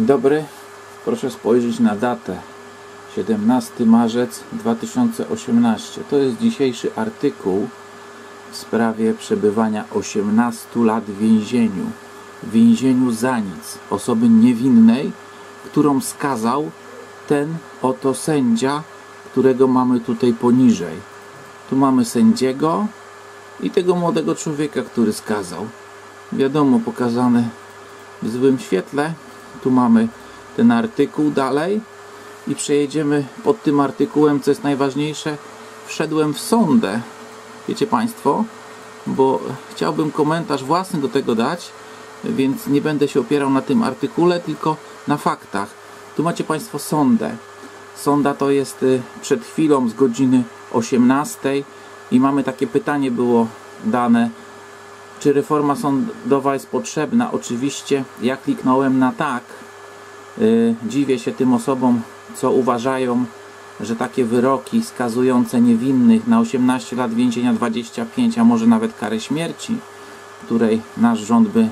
Dzień dobry. Proszę spojrzeć na datę. 17 marzec 2018. To jest dzisiejszy artykuł w sprawie przebywania 18 lat w więzieniu. W więzieniu za nic. Osoby niewinnej, którą skazał ten oto sędzia, którego mamy tutaj poniżej. Tu mamy sędziego i tego młodego człowieka, który skazał. Wiadomo, pokazane w złym świetle. Tu mamy ten artykuł dalej i przejedziemy pod tym artykułem, co jest najważniejsze. Wszedłem w sądę, wiecie Państwo, bo chciałbym komentarz własny do tego dać, więc nie będę się opierał na tym artykule, tylko na faktach. Tu macie Państwo sondę. Sonda to jest y, przed chwilą z godziny 18 i mamy takie pytanie było dane czy reforma sądowa jest potrzebna? Oczywiście, ja kliknąłem na tak. Yy, dziwię się tym osobom, co uważają, że takie wyroki skazujące niewinnych na 18 lat więzienia, 25, a może nawet karę śmierci, której nasz rząd by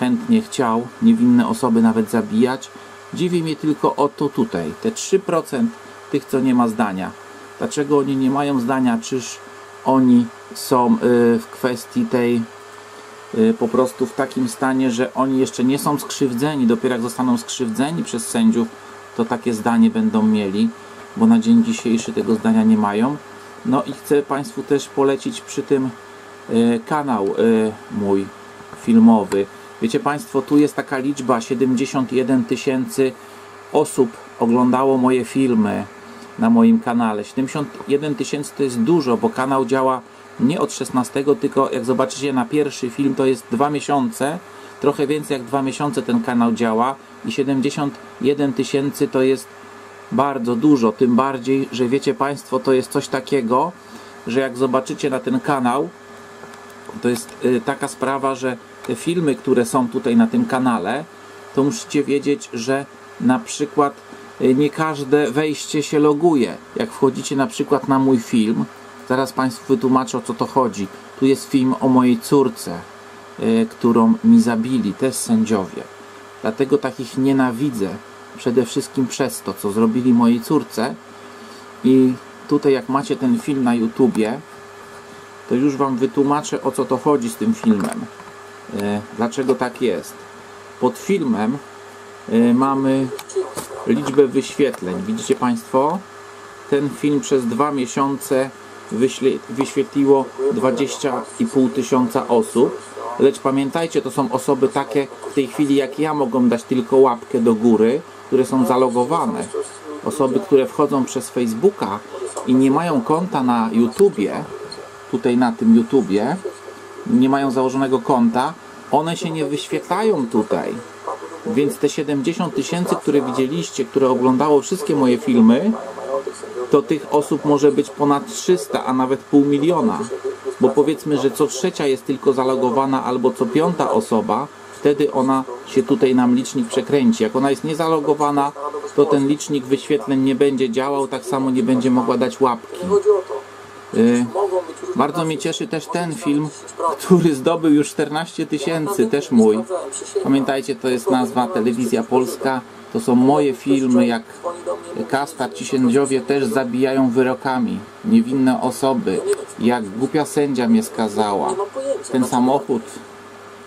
chętnie chciał niewinne osoby nawet zabijać. Dziwi mnie tylko o to tutaj, te 3% tych, co nie ma zdania. Dlaczego oni nie mają zdania? Czyż oni są yy, w kwestii tej Y, po prostu w takim stanie, że oni jeszcze nie są skrzywdzeni, dopiero jak zostaną skrzywdzeni przez sędziów, to takie zdanie będą mieli, bo na dzień dzisiejszy tego zdania nie mają. No i chcę Państwu też polecić przy tym y, kanał y, mój filmowy. Wiecie Państwo, tu jest taka liczba 71 tysięcy osób oglądało moje filmy na moim kanale. 71 tysięcy to jest dużo, bo kanał działa nie od 16, tylko jak zobaczycie na pierwszy film to jest 2 miesiące, trochę więcej jak 2 miesiące ten kanał działa i 71 tysięcy to jest bardzo dużo, tym bardziej, że wiecie Państwo, to jest coś takiego, że jak zobaczycie na ten kanał, to jest y, taka sprawa, że te filmy, które są tutaj na tym kanale, to musicie wiedzieć, że na przykład y, nie każde wejście się loguje. Jak wchodzicie na przykład na mój film, Zaraz Państwu wytłumaczę o co to chodzi. Tu jest film o mojej córce, yy, którą mi zabili, też sędziowie. Dlatego takich nienawidzę. Przede wszystkim przez to, co zrobili mojej córce. I tutaj jak macie ten film na YouTubie, to już Wam wytłumaczę o co to chodzi z tym filmem. Yy, dlaczego tak jest. Pod filmem yy, mamy liczbę wyświetleń. Widzicie Państwo? Ten film przez dwa miesiące wyświetliło 20,5 tysiąca osób. Lecz pamiętajcie, to są osoby takie w tej chwili jak ja mogą dać tylko łapkę do góry, które są zalogowane. Osoby, które wchodzą przez Facebooka i nie mają konta na YouTubie, tutaj na tym YouTubie, nie mają założonego konta, one się nie wyświetlają tutaj. Więc te 70 tysięcy, które widzieliście, które oglądało wszystkie moje filmy, to tych osób może być ponad 300, a nawet pół miliona. Bo powiedzmy, że co trzecia jest tylko zalogowana albo co piąta osoba, wtedy ona się tutaj nam licznik przekręci. Jak ona jest niezalogowana, to ten licznik wyświetleń nie będzie działał, tak samo nie będzie mogła dać łapki. Yy, bardzo mnie cieszy też ten film, który zdobył już 14 tysięcy, też mój. Pamiętajcie, to jest nazwa Telewizja Polska. To są moje filmy, jak Kastar, ci sędziowie też zabijają wyrokami niewinne osoby. Jak głupia sędzia mnie skazała. Ten samochód,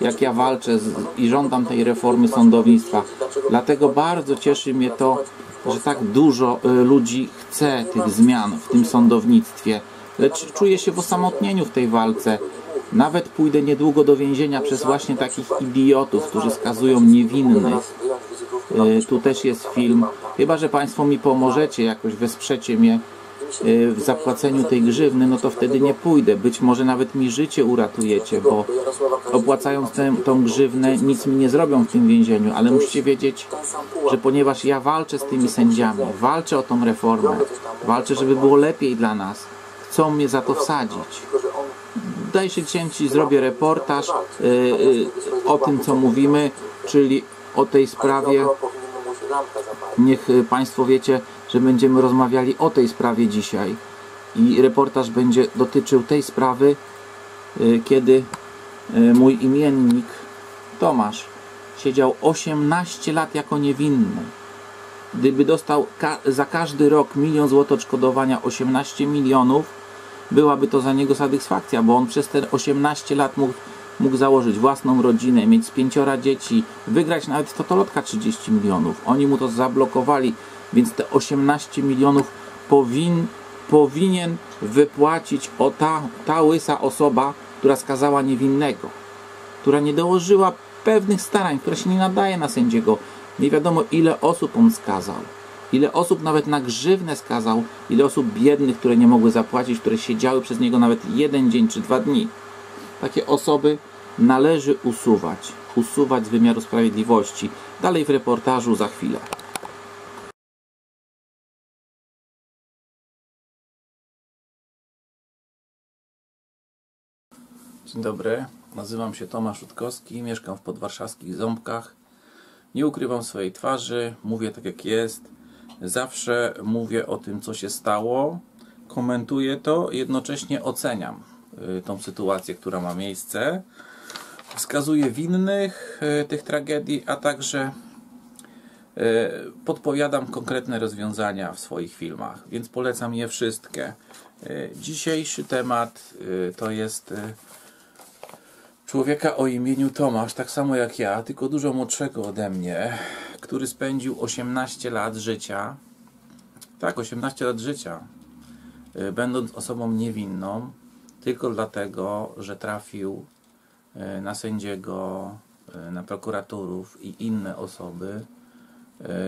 jak ja walczę z, i żądam tej reformy sądownictwa. Dlatego bardzo cieszy mnie to, że tak dużo y, ludzi chce tych zmian w tym sądownictwie. Lecz czuję się w osamotnieniu w tej walce. Nawet pójdę niedługo do więzienia przez właśnie takich idiotów, którzy skazują niewinnych. Y, tu też jest film. Chyba, że Państwo mi pomożecie, jakoś wesprzecie mnie y, w zapłaceniu tej grzywny, no to wtedy nie pójdę. Być może nawet mi życie uratujecie, bo opłacając tę, tą grzywnę nic mi nie zrobią w tym więzieniu, ale musicie wiedzieć, że ponieważ ja walczę z tymi sędziami, walczę o tą reformę, walczę, żeby było lepiej dla nas, chcą mnie za to wsadzić. Dajcie cięci, zrobię reportaż yy, yy, o tym, co mówimy, czyli o tej sprawie. Niech y, Państwo wiecie, że będziemy rozmawiali o tej sprawie dzisiaj. I reportaż będzie dotyczył tej sprawy, kiedy mój imiennik Tomasz siedział 18 lat jako niewinny. Gdyby dostał ka za każdy rok milion złotych odszkodowania 18 milionów, byłaby to za niego satysfakcja, bo on przez te 18 lat mógł, mógł założyć własną rodzinę, mieć z pięciora dzieci, wygrać nawet Totolotka 30 milionów. Oni mu to zablokowali, więc te 18 milionów powin, powinien wypłacić o ta, ta łysa osoba, która skazała niewinnego, która nie dołożyła pewnych starań, która się nie nadaje na sędziego. Nie wiadomo ile osób on skazał. Ile osób nawet na grzywnę skazał, ile osób biednych, które nie mogły zapłacić, które siedziały przez niego nawet jeden dzień czy dwa dni. Takie osoby należy usuwać, usuwać z wymiaru sprawiedliwości. Dalej w reportażu za chwilę. Dzień dobry, nazywam się Tomasz Rutkowski, mieszkam w podwarszawskich Ząbkach. Nie ukrywam swojej twarzy, mówię tak jak jest. Zawsze mówię o tym, co się stało, komentuję to, jednocześnie oceniam y, tą sytuację, która ma miejsce. Wskazuję winnych y, tych tragedii, a także y, podpowiadam konkretne rozwiązania w swoich filmach, więc polecam je wszystkie. Dzisiejszy temat to jest człowieka o imieniu Tomasz, tak samo jak ja, tylko dużo młodszego ode mnie, który spędził 18 lat życia, tak, 18 lat życia, y, będąc osobą niewinną, tylko dlatego, że trafił y, na sędziego, y, na prokuratorów i inne osoby,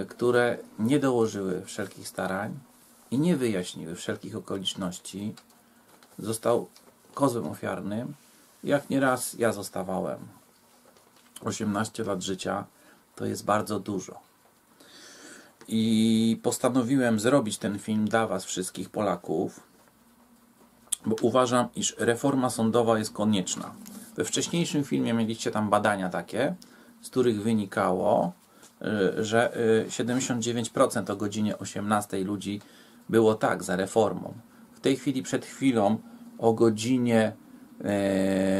które nie dołożyły wszelkich starań i nie wyjaśniły wszelkich okoliczności, został kozłem ofiarnym jak nieraz ja zostawałem. 18 lat życia to jest bardzo dużo. I postanowiłem zrobić ten film dla Was, wszystkich Polaków, bo uważam, iż reforma sądowa jest konieczna. We wcześniejszym filmie mieliście tam badania takie, z których wynikało, y, że 79% y, o godzinie 18 ludzi było tak za reformą. W tej chwili, przed chwilą, o godzinie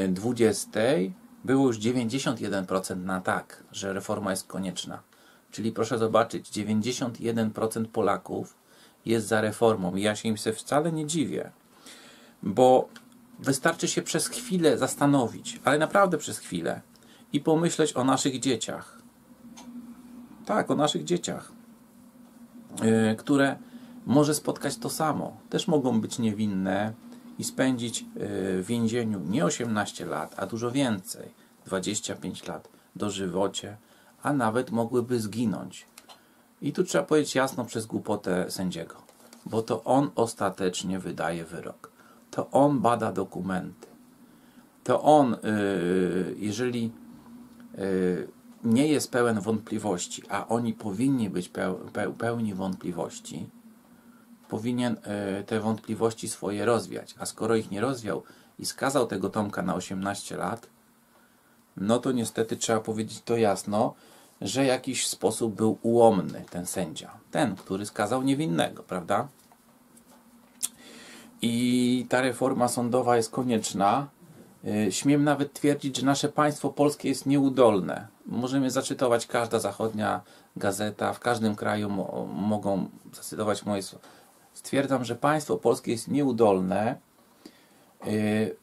20 e, było już 91% na tak, że reforma jest konieczna. Czyli proszę zobaczyć, 91% Polaków jest za reformą. I ja się im się wcale nie dziwię, bo wystarczy się przez chwilę zastanowić, ale naprawdę przez chwilę i pomyśleć o naszych dzieciach. Tak, o naszych dzieciach, yy, które może spotkać to samo. Też mogą być niewinne, i spędzić e, w więzieniu nie 18 lat, a dużo więcej 25 lat dożywocie, a nawet mogłyby zginąć. I tu trzeba powiedzieć jasno przez głupotę sędziego, bo to on ostatecznie wydaje wyrok. To on bada dokumenty. To on, e, jeżeli e, nie jest pełen wątpliwości, a oni powinni być pełni wątpliwości, powinien e, te wątpliwości swoje rozwiać. A skoro ich nie rozwiał i skazał tego Tomka na 18 lat, no to niestety trzeba powiedzieć to jasno, że jakiś sposób był ułomny ten sędzia. Ten, który skazał niewinnego, prawda? I ta reforma sądowa jest konieczna. E, śmiem nawet twierdzić, że nasze państwo polskie jest nieudolne. Możemy zacytować każda zachodnia gazeta, w każdym kraju mo mogą zacytować moje stwierdzam, że państwo polskie jest nieudolne. Y,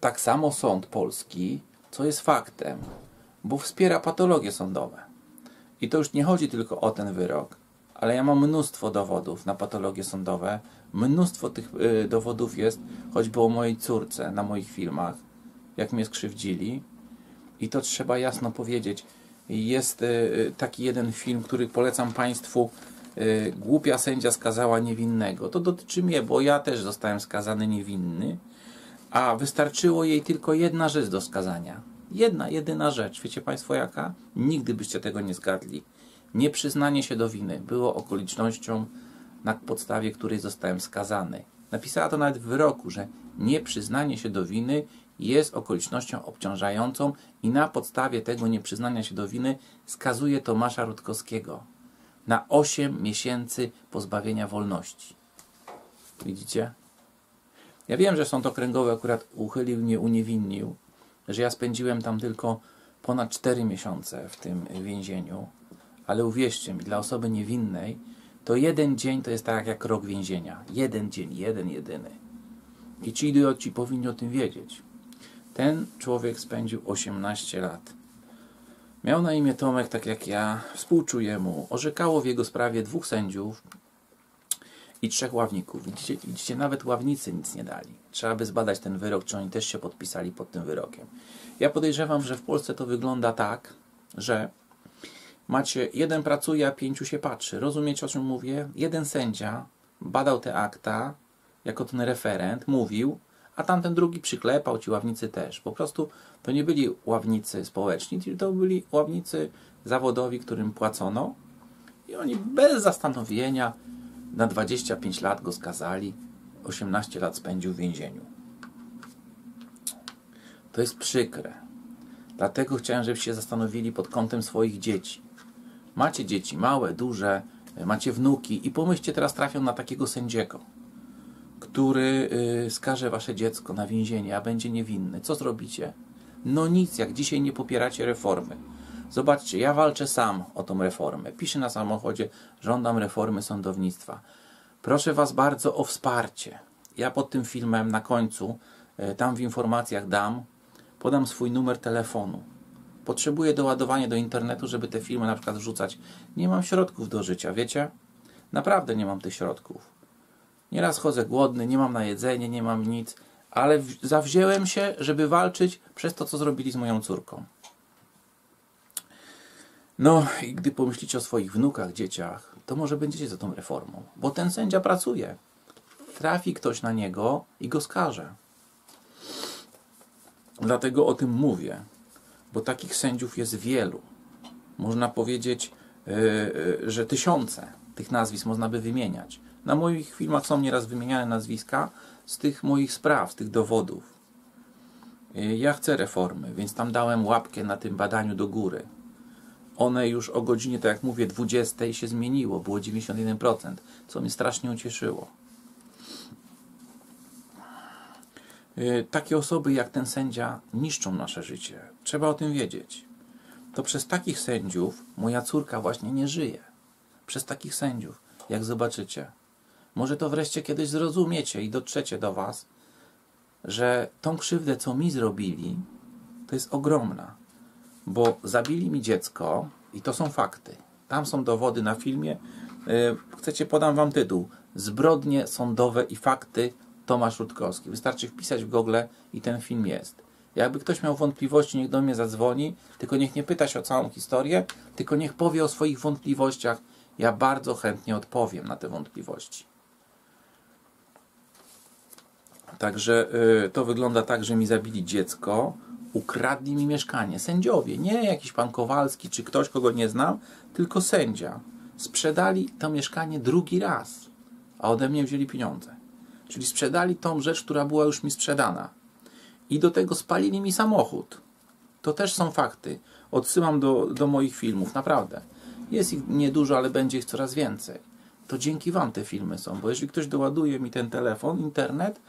tak samo sąd polski, co jest faktem, bo wspiera patologie sądowe. I to już nie chodzi tylko o ten wyrok, ale ja mam mnóstwo dowodów na patologie sądowe. Mnóstwo tych y, dowodów jest, choćby o mojej córce na moich filmach, jak mnie skrzywdzili. I to trzeba jasno powiedzieć. Jest y, taki jeden film, który polecam Państwu głupia sędzia skazała niewinnego. To dotyczy mnie, bo ja też zostałem skazany niewinny, a wystarczyło jej tylko jedna rzecz do skazania. Jedna, jedyna rzecz. Wiecie Państwo jaka? Nigdy byście tego nie zgadli. Nieprzyznanie się do winy było okolicznością, na podstawie której zostałem skazany. Napisała to nawet w wyroku, że nieprzyznanie się do winy jest okolicznością obciążającą i na podstawie tego nieprzyznania się do winy skazuje Tomasza Rutkowskiego na 8 miesięcy pozbawienia wolności. Widzicie? Ja wiem, że sąd okręgowy akurat uchylił, nie uniewinnił, że ja spędziłem tam tylko ponad 4 miesiące w tym więzieniu, ale uwierzcie mi, dla osoby niewinnej to jeden dzień to jest tak jak rok więzienia. Jeden dzień, jeden, jedyny. I ci idioci powinni o tym wiedzieć. Ten człowiek spędził 18 lat. Miał na imię Tomek, tak jak ja, współczuję mu. Orzekało w jego sprawie dwóch sędziów i trzech ławników. Widzicie, widzicie, nawet ławnicy nic nie dali. Trzeba by zbadać ten wyrok, czy oni też się podpisali pod tym wyrokiem. Ja podejrzewam, że w Polsce to wygląda tak, że macie, jeden pracuje, a pięciu się patrzy. Rozumiecie, o czym mówię? Jeden sędzia badał te akta, jako ten referent, mówił, a tamten drugi przyklepał, ci ławnicy też. Po prostu to nie byli ławnicy społeczni, to byli ławnicy zawodowi, którym płacono i oni bez zastanowienia na 25 lat go skazali, 18 lat spędził w więzieniu. To jest przykre. Dlatego chciałem, żebyście się zastanowili pod kątem swoich dzieci. Macie dzieci małe, duże, macie wnuki i pomyślcie teraz trafią na takiego sędziego który y, skaże wasze dziecko na więzienie, a będzie niewinny. Co zrobicie? No nic, jak dzisiaj nie popieracie reformy. Zobaczcie, ja walczę sam o tą reformę. Piszę na samochodzie, żądam reformy sądownictwa. Proszę Was bardzo o wsparcie. Ja pod tym filmem na końcu, y, tam w informacjach dam, podam swój numer telefonu. Potrzebuję doładowania do internetu, żeby te filmy na przykład wrzucać. Nie mam środków do życia, wiecie? Naprawdę nie mam tych środków. Nieraz chodzę głodny, nie mam na jedzenie, nie mam nic, ale zawzięłem się, żeby walczyć przez to, co zrobili z moją córką. No i gdy pomyślicie o swoich wnukach, dzieciach, to może będziecie za tą reformą, bo ten sędzia pracuje. Trafi ktoś na niego i go skaże. Dlatego o tym mówię, bo takich sędziów jest wielu. Można powiedzieć, yy, że tysiące tych nazwisk można by wymieniać. Na moich filmach są nieraz wymieniane nazwiska z tych moich spraw, z tych dowodów. Y, ja chcę reformy, więc tam dałem łapkę na tym badaniu do góry. One już o godzinie, tak jak mówię, 20 się zmieniło, było 91%, co mnie strasznie ucieszyło. Y, takie osoby jak ten sędzia niszczą nasze życie. Trzeba o tym wiedzieć. To przez takich sędziów moja córka właśnie nie żyje. Przez takich sędziów, jak zobaczycie. Może to wreszcie kiedyś zrozumiecie i dotrzecie do Was, że tą krzywdę, co mi zrobili, to jest ogromna. Bo zabili mi dziecko i to są fakty. Tam są dowody na filmie. E, chcecie, podam Wam tytuł. Zbrodnie sądowe i fakty Tomasz Rutkowski. Wystarczy wpisać w Google i ten film jest. Jakby ktoś miał wątpliwości, niech do mnie zadzwoni, tylko niech nie pyta się o całą historię, tylko niech powie o swoich wątpliwościach. Ja bardzo chętnie odpowiem na te wątpliwości. Także y, to wygląda tak, że mi zabili dziecko, ukradli mi mieszkanie. Sędziowie, nie jakiś pan Kowalski czy ktoś, kogo nie znam, tylko sędzia. Sprzedali to mieszkanie drugi raz, a ode mnie wzięli pieniądze. Czyli sprzedali tą rzecz, która była już mi sprzedana. I do tego spalili mi samochód. To też są fakty. Odsyłam do, do moich filmów, naprawdę. Jest ich niedużo, ale będzie ich coraz więcej. To dzięki Wam te filmy są, bo jeżeli ktoś doładuje mi ten telefon, internet,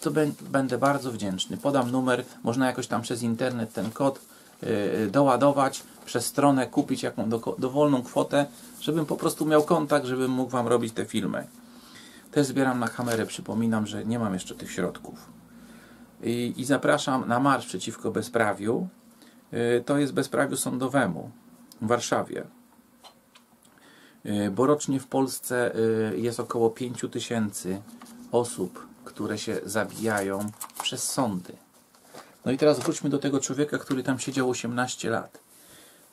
to będę bardzo wdzięczny. Podam numer, można jakoś tam przez internet ten kod yy, doładować, przez stronę kupić jaką do, dowolną kwotę, żebym po prostu miał kontakt, żebym mógł Wam robić te filmy. Też zbieram na kamerę, przypominam, że nie mam jeszcze tych środków. I, i zapraszam na marsz przeciwko bezprawiu. Yy, to jest bezprawiu sądowemu w Warszawie. Bo rocznie w Polsce jest około 5 tysięcy osób które się zabijają przez sądy. No i teraz wróćmy do tego człowieka, który tam siedział 18 lat.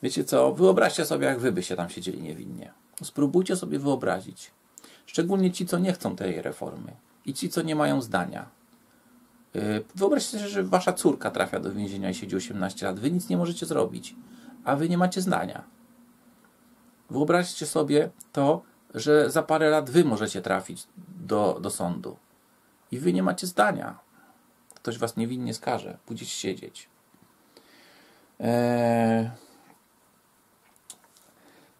Wiecie co? Wyobraźcie sobie, jak wy byście tam siedzieli niewinnie. Spróbujcie sobie wyobrazić. Szczególnie ci, co nie chcą tej reformy i ci, co nie mają zdania. Yy, wyobraźcie sobie, że wasza córka trafia do więzienia i siedzi 18 lat. Wy nic nie możecie zrobić, a wy nie macie zdania. Wyobraźcie sobie to, że za parę lat wy możecie trafić do, do sądu i wy nie macie zdania. Ktoś was niewinnie skaże, pójdziecie siedzieć. Eee...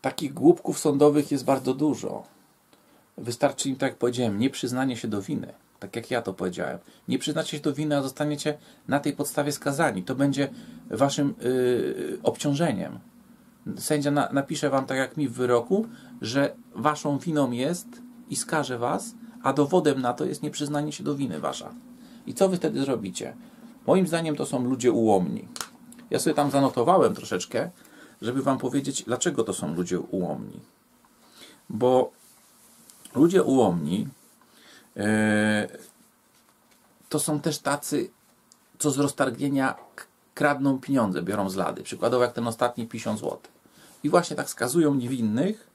Takich głupków sądowych jest bardzo dużo. Wystarczy im, tak jak powiedziałem, nieprzyznanie się do winy. tak jak ja to powiedziałem. Nie przyznacie się do winy, a zostaniecie na tej podstawie skazani. To będzie waszym yy, obciążeniem. Sędzia na, napisze wam, tak jak mi w wyroku, że waszą winą jest i skaże was, a dowodem na to jest nieprzyznanie się do winy wasza. I co wy wtedy zrobicie? Moim zdaniem to są ludzie ułomni. Ja sobie tam zanotowałem troszeczkę, żeby wam powiedzieć, dlaczego to są ludzie ułomni. Bo ludzie ułomni yy, to są też tacy, co z roztargnienia kradną pieniądze, biorą z lady. Przykładowo jak ten ostatni 50 zł. I właśnie tak skazują niewinnych,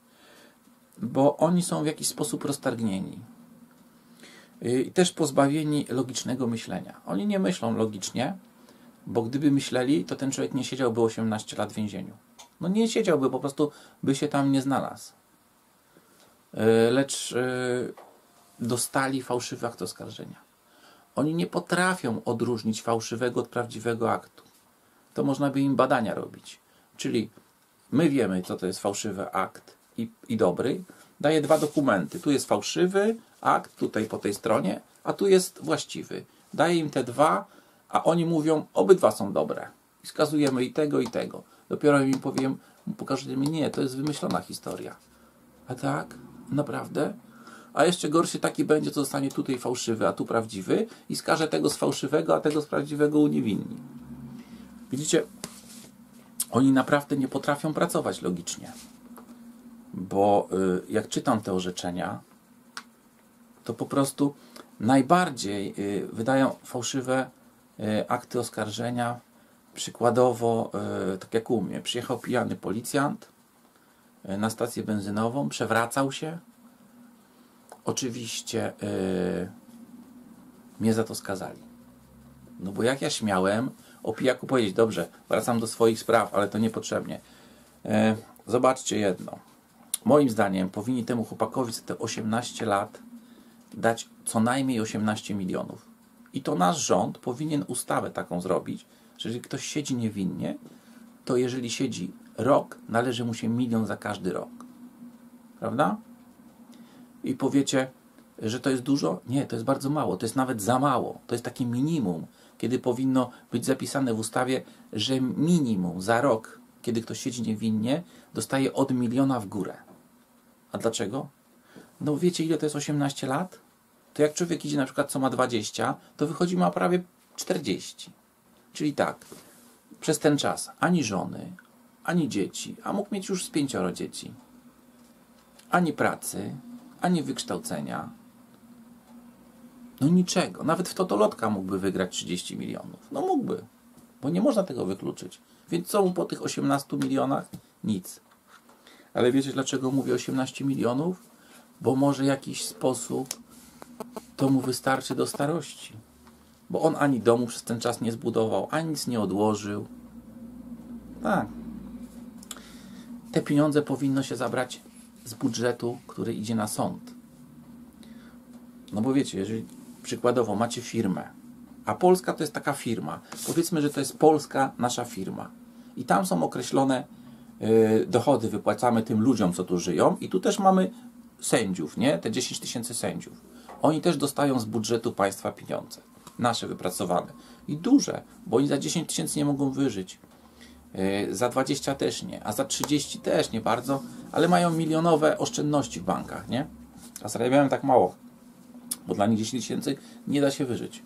bo oni są w jakiś sposób roztargnieni. I też pozbawieni logicznego myślenia. Oni nie myślą logicznie, bo gdyby myśleli, to ten człowiek nie siedziałby 18 lat w więzieniu. No nie siedziałby, po prostu by się tam nie znalazł. E, lecz e, dostali fałszywy akt oskarżenia. Oni nie potrafią odróżnić fałszywego od prawdziwego aktu. To można by im badania robić. Czyli my wiemy, co to jest fałszywy akt i, i dobry. Daje dwa dokumenty. Tu jest fałszywy akt, tutaj po tej stronie, a tu jest właściwy. Daje im te dwa, a oni mówią, obydwa są dobre. I skazujemy i tego, i tego. Dopiero im powiem, pokażę mi, nie, to jest wymyślona historia. A tak? Naprawdę? A jeszcze gorszy taki będzie, co zostanie tutaj fałszywy, a tu prawdziwy i skaże tego z fałszywego, a tego z prawdziwego uniewinni. Widzicie, oni naprawdę nie potrafią pracować logicznie. Bo y, jak czytam te orzeczenia, to po prostu najbardziej y, wydają fałszywe y, akty oskarżenia. Przykładowo, tak jak u mnie, przyjechał pijany policjant na stację benzynową, przewracał się. Oczywiście mnie za to skazali. No bo jak ja śmiałem o pijaku powiedzieć, dobrze, wracam do swoich spraw, ale to niepotrzebnie. Zobaczcie jedno. Moim zdaniem powinni temu chłopakowi za te 18 lat dać co najmniej 18 milionów. I to nasz rząd powinien ustawę taką zrobić, że jeżeli ktoś siedzi niewinnie, to jeżeli siedzi rok, należy mu się milion za każdy rok. Prawda? I powiecie, że to jest dużo? Nie, to jest bardzo mało. To jest nawet za mało. To jest takie minimum, kiedy powinno być zapisane w ustawie, że minimum za rok, kiedy ktoś siedzi niewinnie, dostaje od miliona w górę. A dlaczego? No wiecie, ile to jest 18 lat? To jak człowiek idzie na przykład, co ma 20, to wychodzi ma prawie 40. Czyli tak, przez ten czas ani żony, ani dzieci, a mógł mieć już z pięcioro dzieci, ani pracy, ani wykształcenia, no niczego. Nawet w Totolotka mógłby wygrać 30 milionów. No mógłby, bo nie można tego wykluczyć. Więc co mu po tych 18 milionach? Nic. Ale wiecie dlaczego mówię 18 milionów? Bo może jakiś sposób to mu wystarczy do starości. Bo on ani domu przez ten czas nie zbudował, ani nic nie odłożył. Tak. Te pieniądze powinno się zabrać z budżetu, który idzie na sąd. No bo wiecie, jeżeli przykładowo macie firmę, a Polska to jest taka firma, powiedzmy, że to jest polska nasza firma i tam są określone y, dochody, wypłacamy tym ludziom, co tu żyją i tu też mamy sędziów, nie? Te 10 tysięcy sędziów. Oni też dostają z budżetu państwa pieniądze, nasze wypracowane i duże, bo oni za 10 tysięcy nie mogą wyżyć. Y, za 20 też nie, a za 30 też nie bardzo, ale mają milionowe oszczędności w bankach, nie? A zarabiają tak mało bo dla nich 10 tysięcy nie da się wyżyć.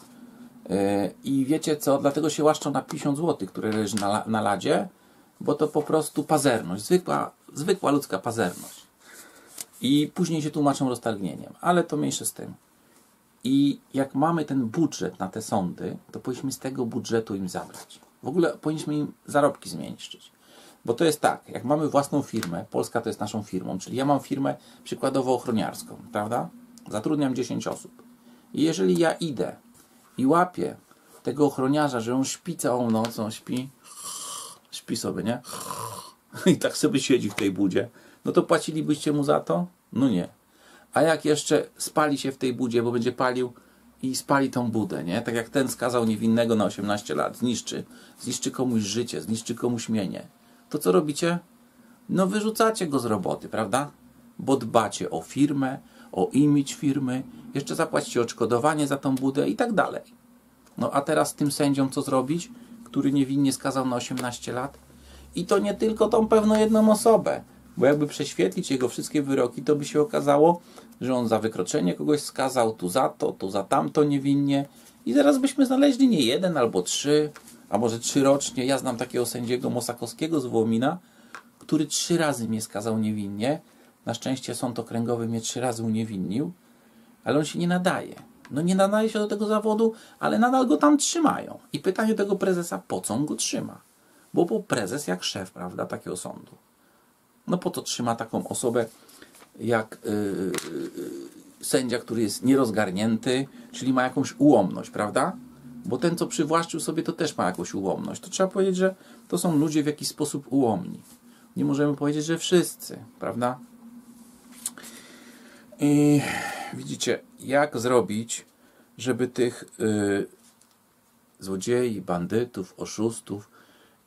E, I wiecie co, dlatego się łaszczą na 50 zł, które leży na, na ladzie, bo to po prostu pazerność, zwykła, zwykła ludzka pazerność. I później się tłumaczą roztargnieniem, ale to mniejsze z tym. I jak mamy ten budżet na te sądy, to powinniśmy z tego budżetu im zabrać. W ogóle powinniśmy im zarobki zmniejszyć. Bo to jest tak, jak mamy własną firmę, Polska to jest naszą firmą, czyli ja mam firmę przykładowo ochroniarską, prawda? Zatrudniam 10 osób. I jeżeli ja idę i łapię tego ochroniarza, że on śpi całą noc, on śpi, śpi sobie, nie? I tak sobie siedzi w tej budzie, no to płacilibyście mu za to? No nie. A jak jeszcze spali się w tej budzie, bo będzie palił i spali tą budę, nie? Tak jak ten skazał niewinnego na 18 lat, zniszczy, zniszczy komuś życie, zniszczy komuś mienie. To co robicie? No wyrzucacie go z roboty, prawda? Bo dbacie o firmę, o imidż firmy, jeszcze zapłacić odszkodowanie za tą budę i tak dalej. No a teraz tym sędziom co zrobić, który niewinnie skazał na 18 lat? I to nie tylko tą pewną jedną osobę, bo jakby prześwietlić jego wszystkie wyroki, to by się okazało, że on za wykroczenie kogoś skazał, tu za to, tu za tamto niewinnie i zaraz byśmy znaleźli nie jeden albo trzy, a może trzy rocznie. Ja znam takiego sędziego Mosakowskiego z Wołomina, który trzy razy mnie skazał niewinnie. Na szczęście sąd okręgowy mnie trzy razy uniewinnił, ale on się nie nadaje. No nie nadaje się do tego zawodu, ale nadal go tam trzymają. I pytanie tego prezesa, po co on go trzyma? Bo był prezes jak szef, prawda, takiego sądu. No po to trzyma taką osobę jak yy, yy, sędzia, który jest nierozgarnięty, czyli ma jakąś ułomność, prawda? Bo ten, co przywłaszczył sobie, to też ma jakąś ułomność. To trzeba powiedzieć, że to są ludzie w jakiś sposób ułomni. Nie możemy powiedzieć, że wszyscy, prawda? I widzicie, jak zrobić, żeby tych yy, złodziei, bandytów, oszustów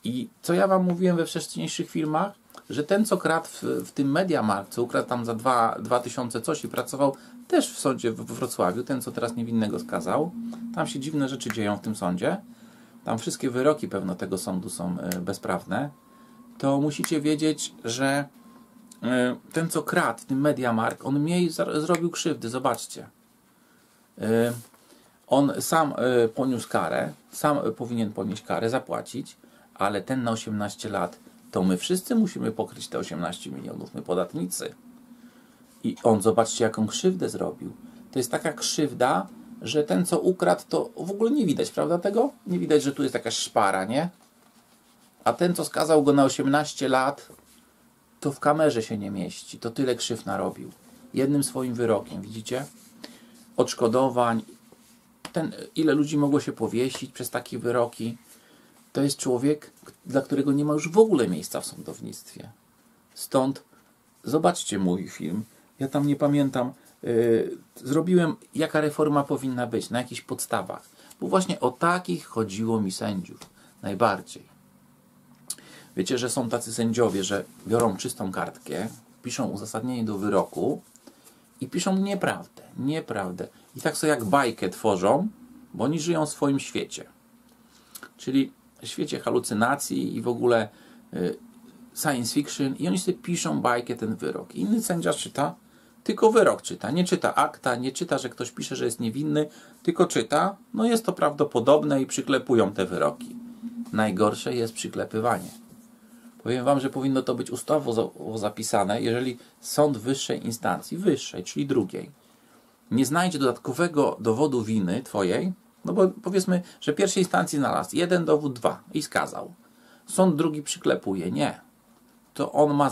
i co ja wam mówiłem we wcześniejszych filmach, że ten, co kradł w, w tym Mediamarkt, co ukradł tam za 2000 coś i pracował też w sądzie w Wrocławiu, ten, co teraz niewinnego skazał, tam się dziwne rzeczy dzieją w tym sądzie, tam wszystkie wyroki pewno tego sądu są y, bezprawne, to musicie wiedzieć, że y, ten, co kradł w tym Mediamarkt, on mniej zrobił krzywdy, zobaczcie. Y, on sam poniósł karę, sam powinien ponieść karę, zapłacić, ale ten na 18 lat, to my wszyscy musimy pokryć te 18 milionów, my podatnicy. I on, zobaczcie, jaką krzywdę zrobił. To jest taka krzywda, że ten, co ukradł, to w ogóle nie widać, prawda tego? Nie widać, że tu jest jakaś szpara, nie? A ten, co skazał go na 18 lat, to w kamerze się nie mieści. To tyle krzyw narobił. Jednym swoim wyrokiem, widzicie? Odszkodowań. Ten, ile ludzi mogło się powiesić przez takie wyroki to jest człowiek, dla którego nie ma już w ogóle miejsca w sądownictwie. Stąd zobaczcie mój film. Ja tam nie pamiętam. Yy, zrobiłem, jaka reforma powinna być, na jakich podstawach. Bo właśnie o takich chodziło mi sędziów najbardziej. Wiecie, że są tacy sędziowie, że biorą czystą kartkę, piszą uzasadnienie do wyroku i piszą nieprawdę, nieprawdę. I tak sobie jak bajkę tworzą, bo oni żyją w swoim świecie. Czyli świecie halucynacji i w ogóle y, science fiction i oni sobie piszą bajkę, ten wyrok. Inny sędzia czyta, tylko wyrok czyta. Nie czyta akta, nie czyta, że ktoś pisze, że jest niewinny, tylko czyta, no jest to prawdopodobne i przyklepują te wyroki. Najgorsze jest przyklepywanie. Powiem Wam, że powinno to być ustawowo zapisane, jeżeli sąd wyższej instancji, wyższej, czyli drugiej, nie znajdzie dodatkowego dowodu winy Twojej, no bo powiedzmy, że pierwszej instancji znalazł jeden dowód, dwa i skazał. Sąd drugi przyklepuje. Nie. To on ma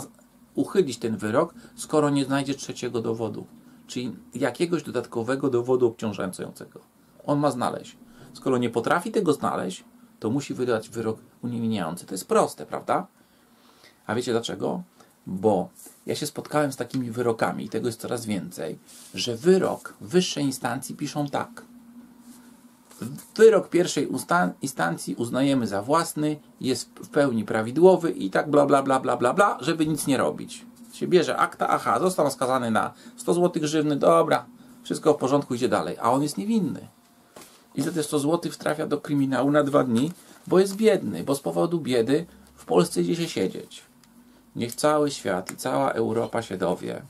uchylić ten wyrok, skoro nie znajdzie trzeciego dowodu. Czyli jakiegoś dodatkowego dowodu obciążającego. On ma znaleźć. Skoro nie potrafi tego znaleźć, to musi wydać wyrok uniewinniający. To jest proste, prawda? A wiecie dlaczego? Bo ja się spotkałem z takimi wyrokami, i tego jest coraz więcej, że wyrok wyższej instancji piszą tak. Wyrok pierwszej instancji uznajemy za własny, jest w pełni prawidłowy i tak bla bla bla bla bla bla, żeby nic nie robić. Się bierze akta, aha, został skazany na 100 zł grzywny, dobra, wszystko w porządku, idzie dalej, a on jest niewinny. I za te 100 zł trafia do kryminału na dwa dni, bo jest biedny, bo z powodu biedy w Polsce idzie się siedzieć. Niech cały świat i cała Europa się dowie,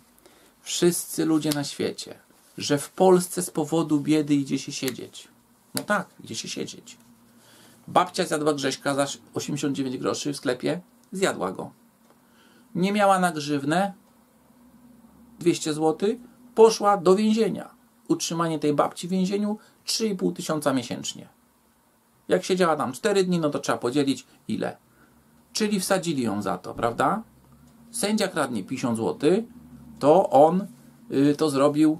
wszyscy ludzie na świecie, że w Polsce z powodu biedy idzie się siedzieć. No tak, idzie się siedzieć. Babcia zjadła Grześka za 89 groszy w sklepie, zjadła go. Nie miała na grzywnę 200 zł, poszła do więzienia. Utrzymanie tej babci w więzieniu 3,5 tysiąca miesięcznie. Jak siedziała tam 4 dni, no to trzeba podzielić ile. Czyli wsadzili ją za to, prawda? Sędzia kradnie 50 zł, to on y, to zrobił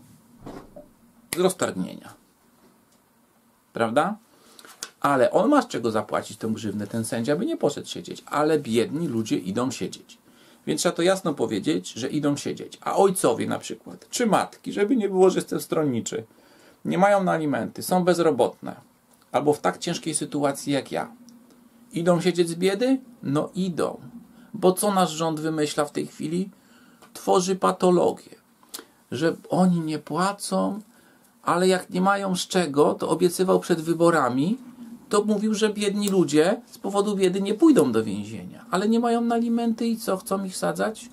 z roztargnienia prawda? Ale on ma z czego zapłacić tę grzywnę, ten sędzia by nie poszedł siedzieć, ale biedni ludzie idą siedzieć. Więc trzeba to jasno powiedzieć, że idą siedzieć. A ojcowie na przykład, czy matki, żeby nie było, że jestem stronniczy, nie mają na alimenty, są bezrobotne, albo w tak ciężkiej sytuacji jak ja. Idą siedzieć z biedy? No idą. Bo co nasz rząd wymyśla w tej chwili? Tworzy patologię. że oni nie płacą, ale jak nie mają z czego, to obiecywał przed wyborami, to mówił, że biedni ludzie z powodu biedy nie pójdą do więzienia, ale nie mają na alimenty i co, chcą ich sadzać?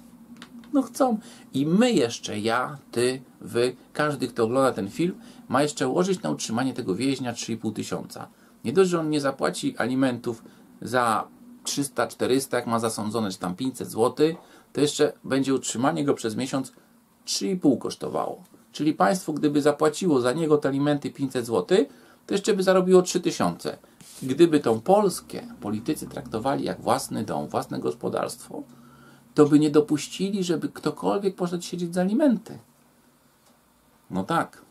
No chcą. I my jeszcze, ja, ty, wy, każdy, kto ogląda ten film, ma jeszcze ułożyć na utrzymanie tego więźnia 3,5 tysiąca. Nie dość, że on nie zapłaci alimentów za 300, 400, jak ma zasądzone, czy tam 500 zł, to jeszcze będzie utrzymanie go przez miesiąc 3,5 kosztowało. Czyli państwo, gdyby zapłaciło za niego te alimenty 500 zł, to jeszcze by zarobiło 3000. Gdyby tą Polskę politycy traktowali jak własny dom, własne gospodarstwo, to by nie dopuścili, żeby ktokolwiek poszedł siedzieć za alimenty. No tak,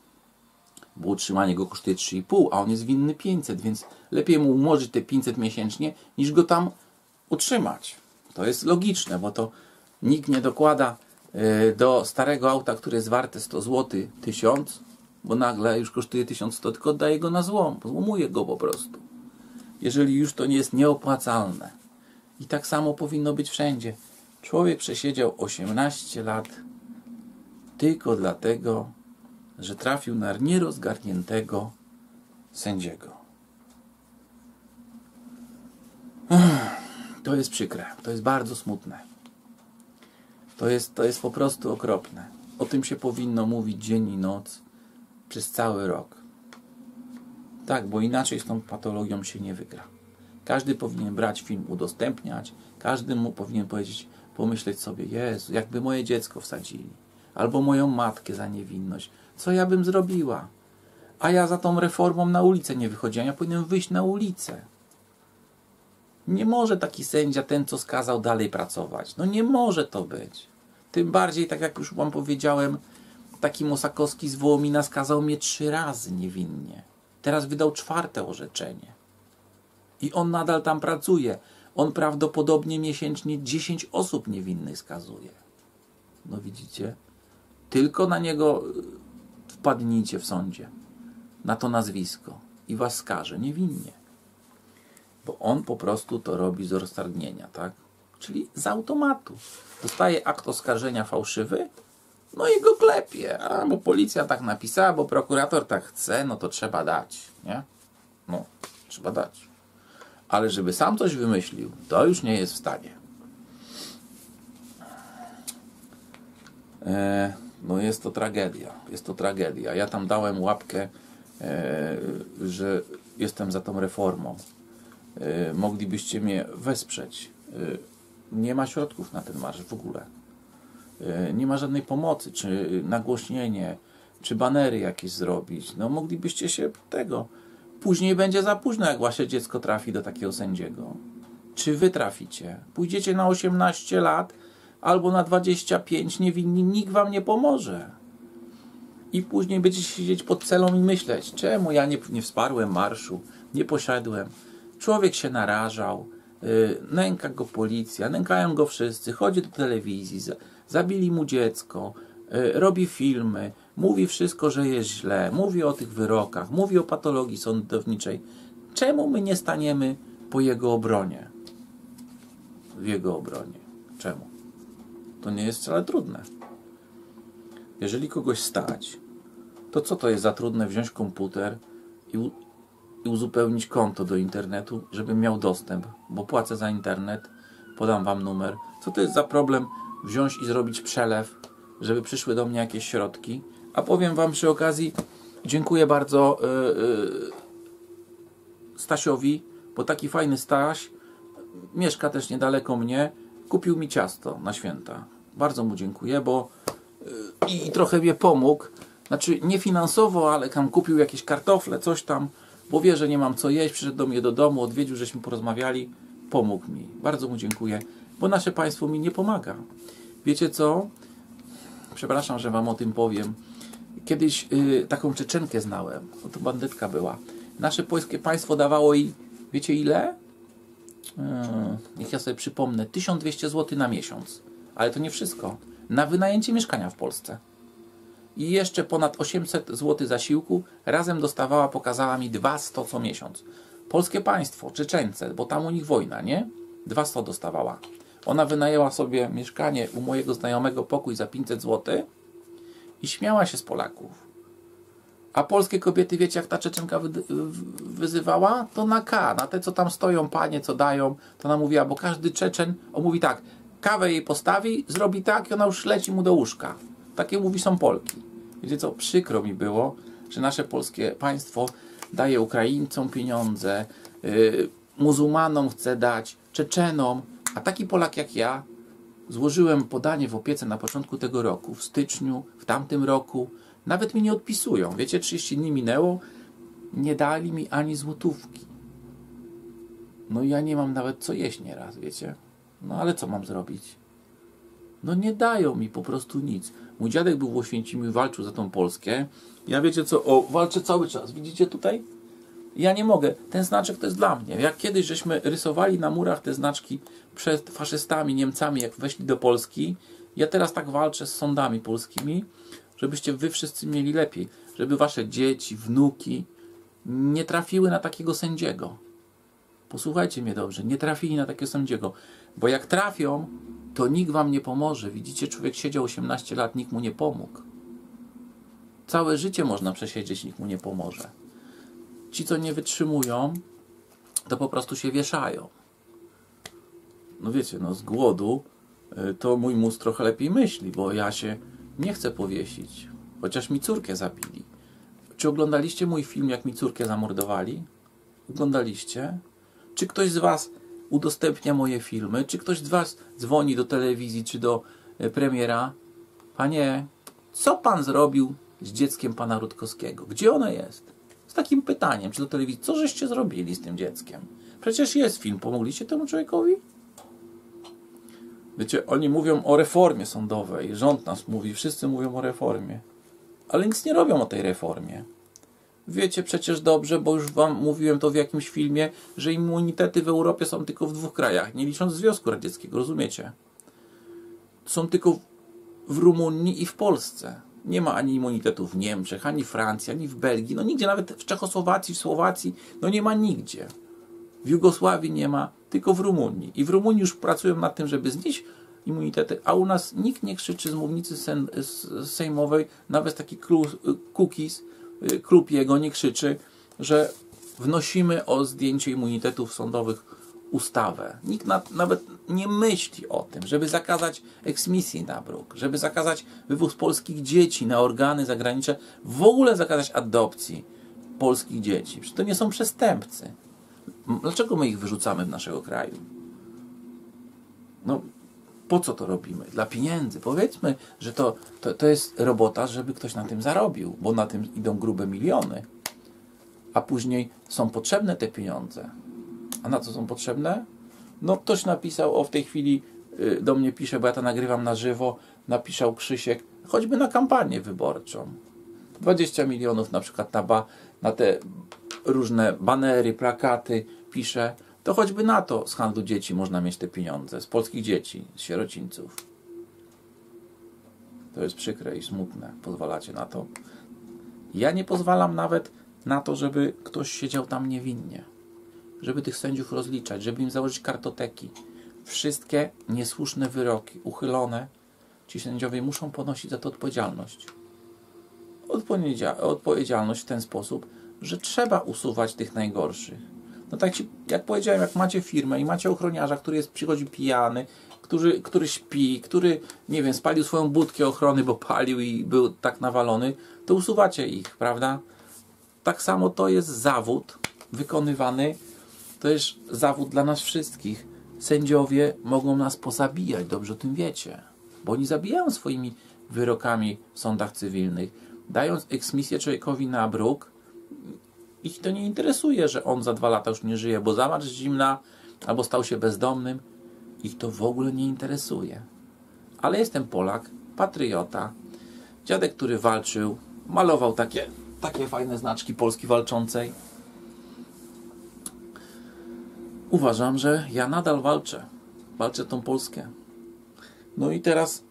bo utrzymanie go kosztuje 3,5, a on jest winny 500, więc lepiej mu umorzyć te 500 miesięcznie, niż go tam utrzymać. To jest logiczne, bo to nikt nie dokłada do starego auta, które jest warte 100 zł, 1000, bo nagle już kosztuje 1100, tylko oddaje go na złom, złomuje go po prostu. Jeżeli już to nie jest nieopłacalne. I tak samo powinno być wszędzie. Człowiek przesiedział 18 lat tylko dlatego, że trafił na nierozgarniętego sędziego. To jest przykre, to jest bardzo smutne. To jest, to jest po prostu okropne. O tym się powinno mówić dzień i noc przez cały rok. Tak, bo inaczej z tą patologią się nie wygra. Każdy powinien brać film, udostępniać, każdy mu powinien powiedzieć, pomyśleć sobie, Jezu, jakby moje dziecko wsadzili, albo moją matkę za niewinność, co ja bym zrobiła? A ja za tą reformą na ulicę nie wychodziłem, ja powinienem wyjść na ulicę. Nie może taki sędzia, ten co skazał, dalej pracować. No nie może to być. Tym bardziej, tak jak już wam powiedziałem, taki Mosakowski z Wołomina skazał mnie trzy razy niewinnie. Teraz wydał czwarte orzeczenie. I on nadal tam pracuje. On prawdopodobnie miesięcznie 10 osób niewinnych skazuje. No widzicie? Tylko na niego wpadnijcie w sądzie na to nazwisko i was skaże niewinnie. Bo on po prostu to robi z roztargnienia, tak? Czyli z automatu. Dostaje akt oskarżenia fałszywy, no i go klepie. A, bo policja tak napisała, bo prokurator tak chce, no to trzeba dać, nie? No, trzeba dać. Ale żeby sam coś wymyślił, to już nie jest w stanie. E, no jest to tragedia. Jest to tragedia. Ja tam dałem łapkę, e, że jestem za tą reformą. E, moglibyście mnie wesprzeć. E, nie ma środków na ten marsz w ogóle. E, nie ma żadnej pomocy, czy nagłośnienie, czy banery jakieś zrobić. No moglibyście się tego. Później będzie za późno, jak wasze dziecko trafi do takiego sędziego. Czy wy traficie? Pójdziecie na 18 lat, albo na 25 niewinni, nikt wam nie pomoże. I później będziecie siedzieć pod celą i myśleć, czemu ja nie, nie wsparłem marszu, nie poszedłem. Człowiek się narażał, yy, nęka go policja, nękają go wszyscy, chodzi do telewizji, za, zabili mu dziecko, yy, robi filmy, mówi wszystko, że jest źle, mówi o tych wyrokach, mówi o patologii sądowniczej. Czemu my nie staniemy po jego obronie? W jego obronie. Czemu? To nie jest wcale trudne. Jeżeli kogoś stać, to co to jest za trudne wziąć komputer i, i uzupełnić konto do internetu, żebym miał dostęp, bo płacę za internet, podam wam numer. Co to jest za problem wziąć i zrobić przelew, żeby przyszły do mnie jakieś środki? A powiem wam przy okazji, dziękuję bardzo yy, yy, Stasiowi, bo taki fajny Staś mieszka też niedaleko mnie, kupił mi ciasto na święta bardzo mu dziękuję, bo y, i trochę mnie pomógł. Znaczy nie finansowo, ale tam kupił jakieś kartofle, coś tam, bo wie, że nie mam co jeść, przyszedł do mnie do domu, odwiedził, żeśmy porozmawiali, pomógł mi. Bardzo mu dziękuję, bo nasze państwo mi nie pomaga. Wiecie co? Przepraszam, że wam o tym powiem. Kiedyś y, taką Czeczenkę znałem, to bandytka była. Nasze polskie państwo dawało jej, wiecie ile? Yy, niech ja sobie przypomnę, 1200 zł na miesiąc. Ale to nie wszystko. Na wynajęcie mieszkania w Polsce. I jeszcze ponad 800 zł zasiłku razem dostawała, pokazała mi 200 co miesiąc. Polskie państwo, Czeczeńce, bo tam u nich wojna, nie? 200 dostawała. Ona wynajęła sobie mieszkanie u mojego znajomego pokój za 500 zł i śmiała się z Polaków. A polskie kobiety, wiecie jak ta Czeczenka wy, wyzywała? To na K, na te co tam stoją, panie, co dają, to ona mówiła, bo każdy Czeczen, on mówi tak, kawę jej postawi, zrobi tak i ona już leci mu do łóżka. Takie mówi są Polki. Wiecie co, przykro mi było, że nasze polskie państwo daje Ukraińcom pieniądze, yy, muzułmanom chce dać, Czeczenom, a taki Polak jak ja złożyłem podanie w opiece na początku tego roku, w styczniu, w tamtym roku, nawet mi nie odpisują. Wiecie, 30 dni minęło, nie dali mi ani złotówki. No ja nie mam nawet co jeść nieraz, wiecie. No ale co mam zrobić? No nie dają mi po prostu nic. Mój dziadek był w Oświęcimiu walczył za tą Polskę. Ja wiecie co, o, walczę cały czas. Widzicie tutaj? Ja nie mogę. Ten znaczek to jest dla mnie. Jak kiedyś żeśmy rysowali na murach te znaczki przed faszystami, Niemcami, jak weszli do Polski, ja teraz tak walczę z sądami polskimi, żebyście wy wszyscy mieli lepiej. Żeby wasze dzieci, wnuki nie trafiły na takiego sędziego. Posłuchajcie mnie dobrze, nie trafili na takiego sędziego. Bo jak trafią, to nikt wam nie pomoże. Widzicie, człowiek siedział 18 lat, nikt mu nie pomógł. Całe życie można przesiedzieć, nikt mu nie pomoże. Ci, co nie wytrzymują, to po prostu się wieszają. No wiecie, no z głodu y, to mój mózg trochę lepiej myśli, bo ja się nie chcę powiesić. Chociaż mi córkę zabili. Czy oglądaliście mój film, jak mi córkę zamordowali? Oglądaliście? Czy ktoś z Was udostępnia moje filmy? Czy ktoś z Was dzwoni do telewizji czy do e, premiera? Panie, co Pan zrobił z dzieckiem Pana Rutkowskiego? Gdzie ono jest? Z takim pytaniem, czy do telewizji, co żeście zrobili z tym dzieckiem? Przecież jest film, pomogliście temu człowiekowi? Wiecie, oni mówią o reformie sądowej, rząd nas mówi, wszyscy mówią o reformie, ale nic nie robią o tej reformie. Wiecie przecież dobrze, bo już wam mówiłem to w jakimś filmie, że immunitety w Europie są tylko w dwóch krajach, nie licząc Związku Radzieckiego, rozumiecie? Są tylko w Rumunii i w Polsce. Nie ma ani immunitetu w Niemczech, ani Francji, ani w Belgii, no nigdzie, nawet w Czechosłowacji, w Słowacji, no nie ma nigdzie. W Jugosławii nie ma, tylko w Rumunii. I w Rumunii już pracują nad tym, żeby znieść immunitety, a u nas nikt nie krzyczy z mównicy sejmowej, nawet taki cookies, Y, klub jego nie krzyczy, że wnosimy o zdjęcie immunitetów sądowych ustawę. Nikt na, nawet nie myśli o tym, żeby zakazać eksmisji na bruk, żeby zakazać wywóz polskich dzieci na organy zagraniczne, w ogóle zakazać adopcji polskich dzieci. Przecież to nie są przestępcy. Dlaczego my ich wyrzucamy z naszego kraju? No, po co to robimy? Dla pieniędzy. Powiedzmy, że to, to, to jest robota, żeby ktoś na tym zarobił, bo na tym idą grube miliony. A później są potrzebne te pieniądze. A na co są potrzebne? No ktoś napisał, o w tej chwili y, do mnie pisze, bo ja to nagrywam na żywo, napisał Krzysiek, choćby na kampanię wyborczą. 20 milionów na przykład na, ba, na te różne banery, plakaty pisze, to choćby na to z handlu dzieci można mieć te pieniądze, z polskich dzieci, z sierocińców. To jest przykre i smutne. Pozwalacie na to. Ja nie pozwalam nawet na to, żeby ktoś siedział tam niewinnie. Żeby tych sędziów rozliczać, żeby im założyć kartoteki. Wszystkie niesłuszne wyroki uchylone, ci sędziowie muszą ponosić za to odpowiedzialność. Odpowiedzialność w ten sposób, że trzeba usuwać tych najgorszych no tak jak powiedziałem, jak macie firmę i macie ochroniarza, który jest, przychodzi pijany, który, który śpi, który, nie wiem, spalił swoją budkę ochrony, bo palił i był tak nawalony, to usuwacie ich, prawda? Tak samo to jest zawód wykonywany, to jest zawód dla nas wszystkich. Sędziowie mogą nas pozabijać, dobrze o tym wiecie, bo oni zabijają swoimi wyrokami w sądach cywilnych, dając eksmisję człowiekowi na bruk, ich to nie interesuje, że on za dwa lata już nie żyje, bo zamarł z zimna albo stał się bezdomnym. Ich to w ogóle nie interesuje. Ale jestem Polak, patriota, dziadek, który walczył, malował takie, takie fajne znaczki Polski walczącej. Uważam, że ja nadal walczę. Walczę tą Polskę. No i teraz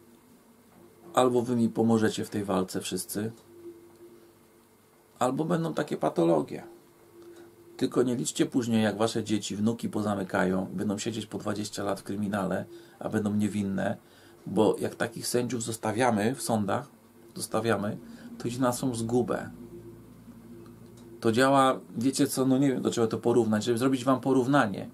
albo wy mi pomożecie w tej walce wszyscy, albo będą takie patologie. Tylko nie liczcie później, jak wasze dzieci, wnuki pozamykają, będą siedzieć po 20 lat w kryminale, a będą niewinne, bo jak takich sędziów zostawiamy w sądach, dostawiamy, to idzie na naszą zgubę. To działa, wiecie co, no nie wiem do czego to porównać, żeby zrobić wam porównanie.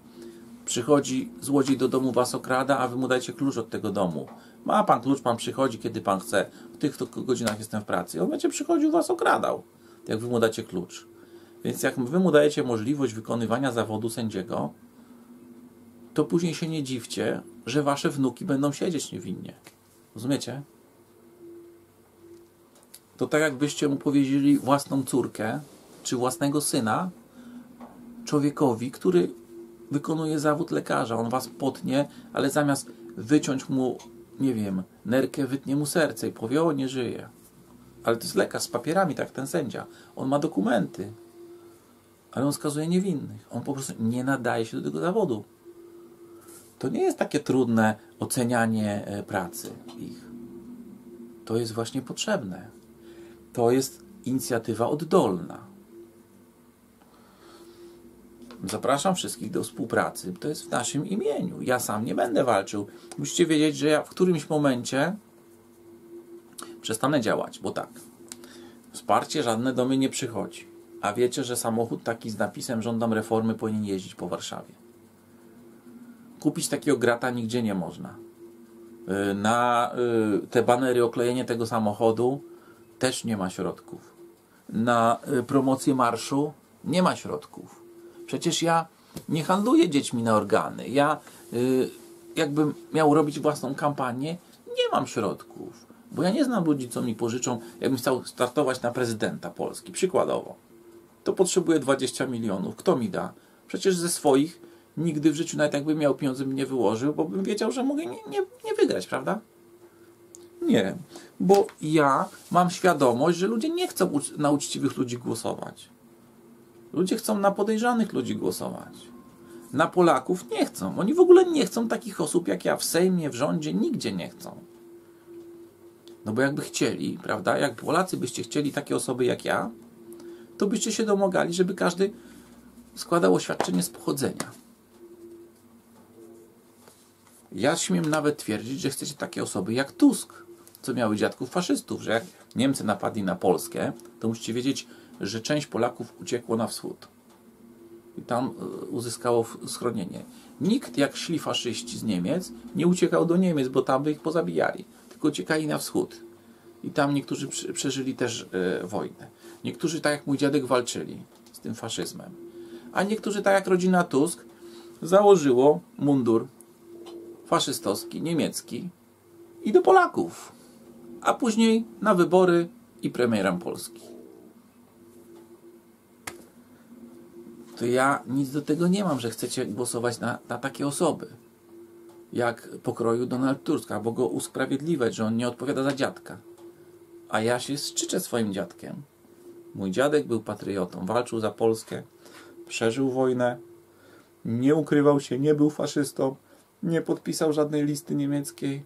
Przychodzi złodziej do domu, was okrada, a wy mu dajcie klucz od tego domu. Ma pan klucz, pan przychodzi, kiedy pan chce. W tych godzinach jestem w pracy. On będzie przychodził, was okradał, jak wy mu dacie klucz. Więc jak wy mu dajecie możliwość wykonywania zawodu sędziego, to później się nie dziwcie, że wasze wnuki będą siedzieć niewinnie. Rozumiecie? To tak jakbyście mu powiedzieli własną córkę, czy własnego syna, człowiekowi, który wykonuje zawód lekarza. On was potnie, ale zamiast wyciąć mu, nie wiem, nerkę, wytnie mu serce i powie, o, nie żyje. Ale to jest lekarz z papierami, tak ten sędzia. On ma dokumenty, ale on skazuje niewinnych. On po prostu nie nadaje się do tego zawodu. To nie jest takie trudne ocenianie e, pracy ich. To jest właśnie potrzebne. To jest inicjatywa oddolna. Zapraszam wszystkich do współpracy. To jest w naszym imieniu. Ja sam nie będę walczył. Musicie wiedzieć, że ja w którymś momencie przestanę działać, bo tak. Wsparcie żadne do mnie nie przychodzi. A wiecie, że samochód taki z napisem żądam reformy powinien jeździć po Warszawie. Kupić takiego grata nigdzie nie można. Y, na y, te banery, oklejenie tego samochodu też nie ma środków. Na y, promocję marszu nie ma środków. Przecież ja nie handluję dziećmi na organy. Ja, jakbym miał robić własną kampanię, nie mam środków. Bo ja nie znam ludzi, co mi pożyczą, jakbym chciał startować na prezydenta Polski, przykładowo. To potrzebuję 20 milionów. Kto mi da? Przecież ze swoich nigdy w życiu, nawet jakbym miał pieniądze, bym nie wyłożył, bo bym wiedział, że mogę nie, nie, nie wygrać, prawda? Nie, bo ja mam świadomość, że ludzie nie chcą na uczciwych ludzi głosować. Ludzie chcą na podejrzanych ludzi głosować. Na Polaków nie chcą. Oni w ogóle nie chcą takich osób jak ja w Sejmie, w rządzie, nigdzie nie chcą. No bo jakby chcieli, prawda? Jak Polacy byście chcieli takie osoby jak ja, to byście się domagali, żeby każdy składał oświadczenie z pochodzenia. Ja śmiem nawet twierdzić, że chcecie takie osoby jak Tusk, co miały dziadków faszystów, że jak Niemcy napadli na Polskę, to musicie wiedzieć, że część Polaków uciekło na wschód. I tam e, uzyskało schronienie. Nikt, jak szli faszyści z Niemiec, nie uciekał do Niemiec, bo tam by ich pozabijali. Tylko uciekali na wschód. I tam niektórzy przeżyli też e, wojnę. Niektórzy, tak jak mój dziadek, walczyli z tym faszyzmem. A niektórzy, tak jak rodzina Tusk, założyło mundur faszystowski, niemiecki i do Polaków, a później na wybory i premierem Polski. To ja nic do tego nie mam, że chcecie głosować na, na takie osoby jak pokroju Donald Tusk, albo go usprawiedliwiać, że on nie odpowiada za dziadka. A ja się szczyczę swoim dziadkiem. Mój dziadek był patriotą, walczył za Polskę, przeżył wojnę, nie ukrywał się, nie był faszystą, nie podpisał żadnej listy niemieckiej,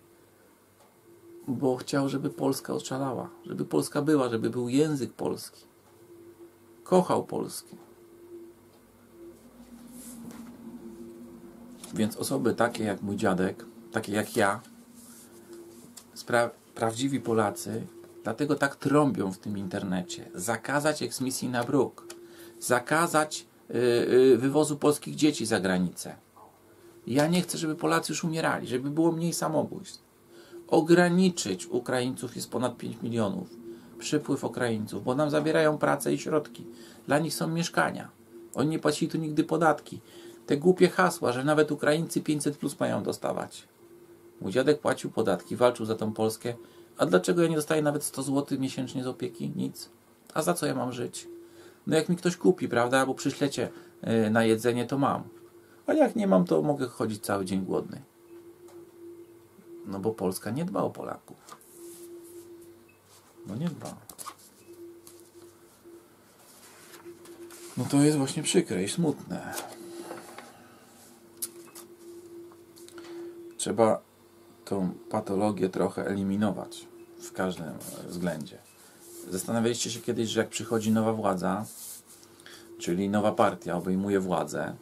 bo chciał, żeby Polska oczalała, żeby Polska była, żeby był język polski. Kochał Polskę. Więc osoby takie jak mój dziadek, takie jak ja, prawdziwi Polacy, dlatego tak trąbią w tym internecie. Zakazać eksmisji na bruk, zakazać yy, yy, wywozu polskich dzieci za granicę. Ja nie chcę, żeby Polacy już umierali, żeby było mniej samobójstw. Ograniczyć Ukraińców jest ponad 5 milionów. Przypływ Ukraińców, bo nam zabierają pracę i środki. Dla nich są mieszkania. Oni nie płacili tu nigdy podatki. Te głupie hasła, że nawet Ukraińcy 500 plus mają dostawać. Mój dziadek płacił podatki, walczył za tą Polskę. A dlaczego ja nie dostaję nawet 100 zł miesięcznie z opieki? Nic. A za co ja mam żyć? No jak mi ktoś kupi, prawda? Albo przyślecie y, na jedzenie, to mam. A jak nie mam, to mogę chodzić cały dzień głodny. No bo Polska nie dba o Polaków. No nie dba. No to jest właśnie przykre i smutne. Trzeba tą patologię trochę eliminować w każdym względzie. Zastanawialiście się kiedyś, że jak przychodzi nowa władza, czyli nowa partia obejmuje władzę,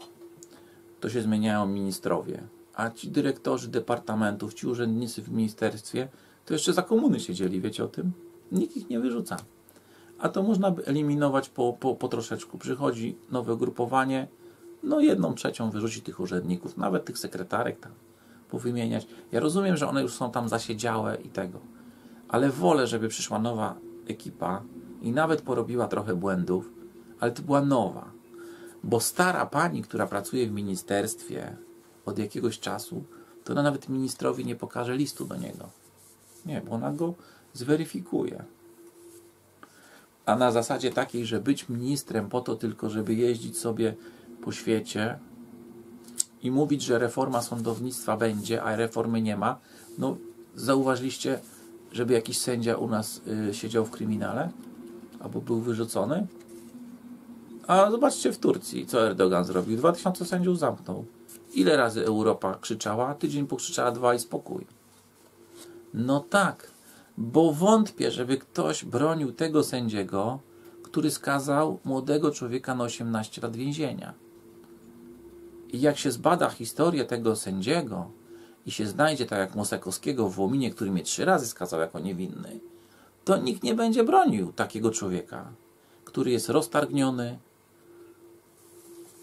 to się zmieniają ministrowie, a ci dyrektorzy departamentów, ci urzędnicy w ministerstwie, to jeszcze za komuny siedzieli, wiecie o tym? Nikt ich nie wyrzuca. A to można by eliminować po, po, po troszeczku. Przychodzi nowe grupowanie, no jedną trzecią wyrzuci tych urzędników, nawet tych sekretarek tam powymieniać. Ja rozumiem, że one już są tam zasiedziałe i tego, ale wolę, żeby przyszła nowa ekipa i nawet porobiła trochę błędów, ale to była nowa. Bo stara pani, która pracuje w ministerstwie od jakiegoś czasu, to ona nawet ministrowi nie pokaże listu do niego. Nie, bo ona go zweryfikuje. A na zasadzie takiej, że być ministrem po to tylko, żeby jeździć sobie po świecie i mówić, że reforma sądownictwa będzie, a reformy nie ma, no zauważyliście, żeby jakiś sędzia u nas y, siedział w kryminale? Albo był wyrzucony? A zobaczcie w Turcji, co Erdogan zrobił. 2000 sędziów zamknął. Ile razy Europa krzyczała? Tydzień pokrzyczała dwa i spokój. No tak, bo wątpię, żeby ktoś bronił tego sędziego, który skazał młodego człowieka na 18 lat więzienia. I jak się zbada historię tego sędziego i się znajdzie, tak jak Mosekowskiego w Łominie, który mnie trzy razy skazał jako niewinny, to nikt nie będzie bronił takiego człowieka, który jest roztargniony,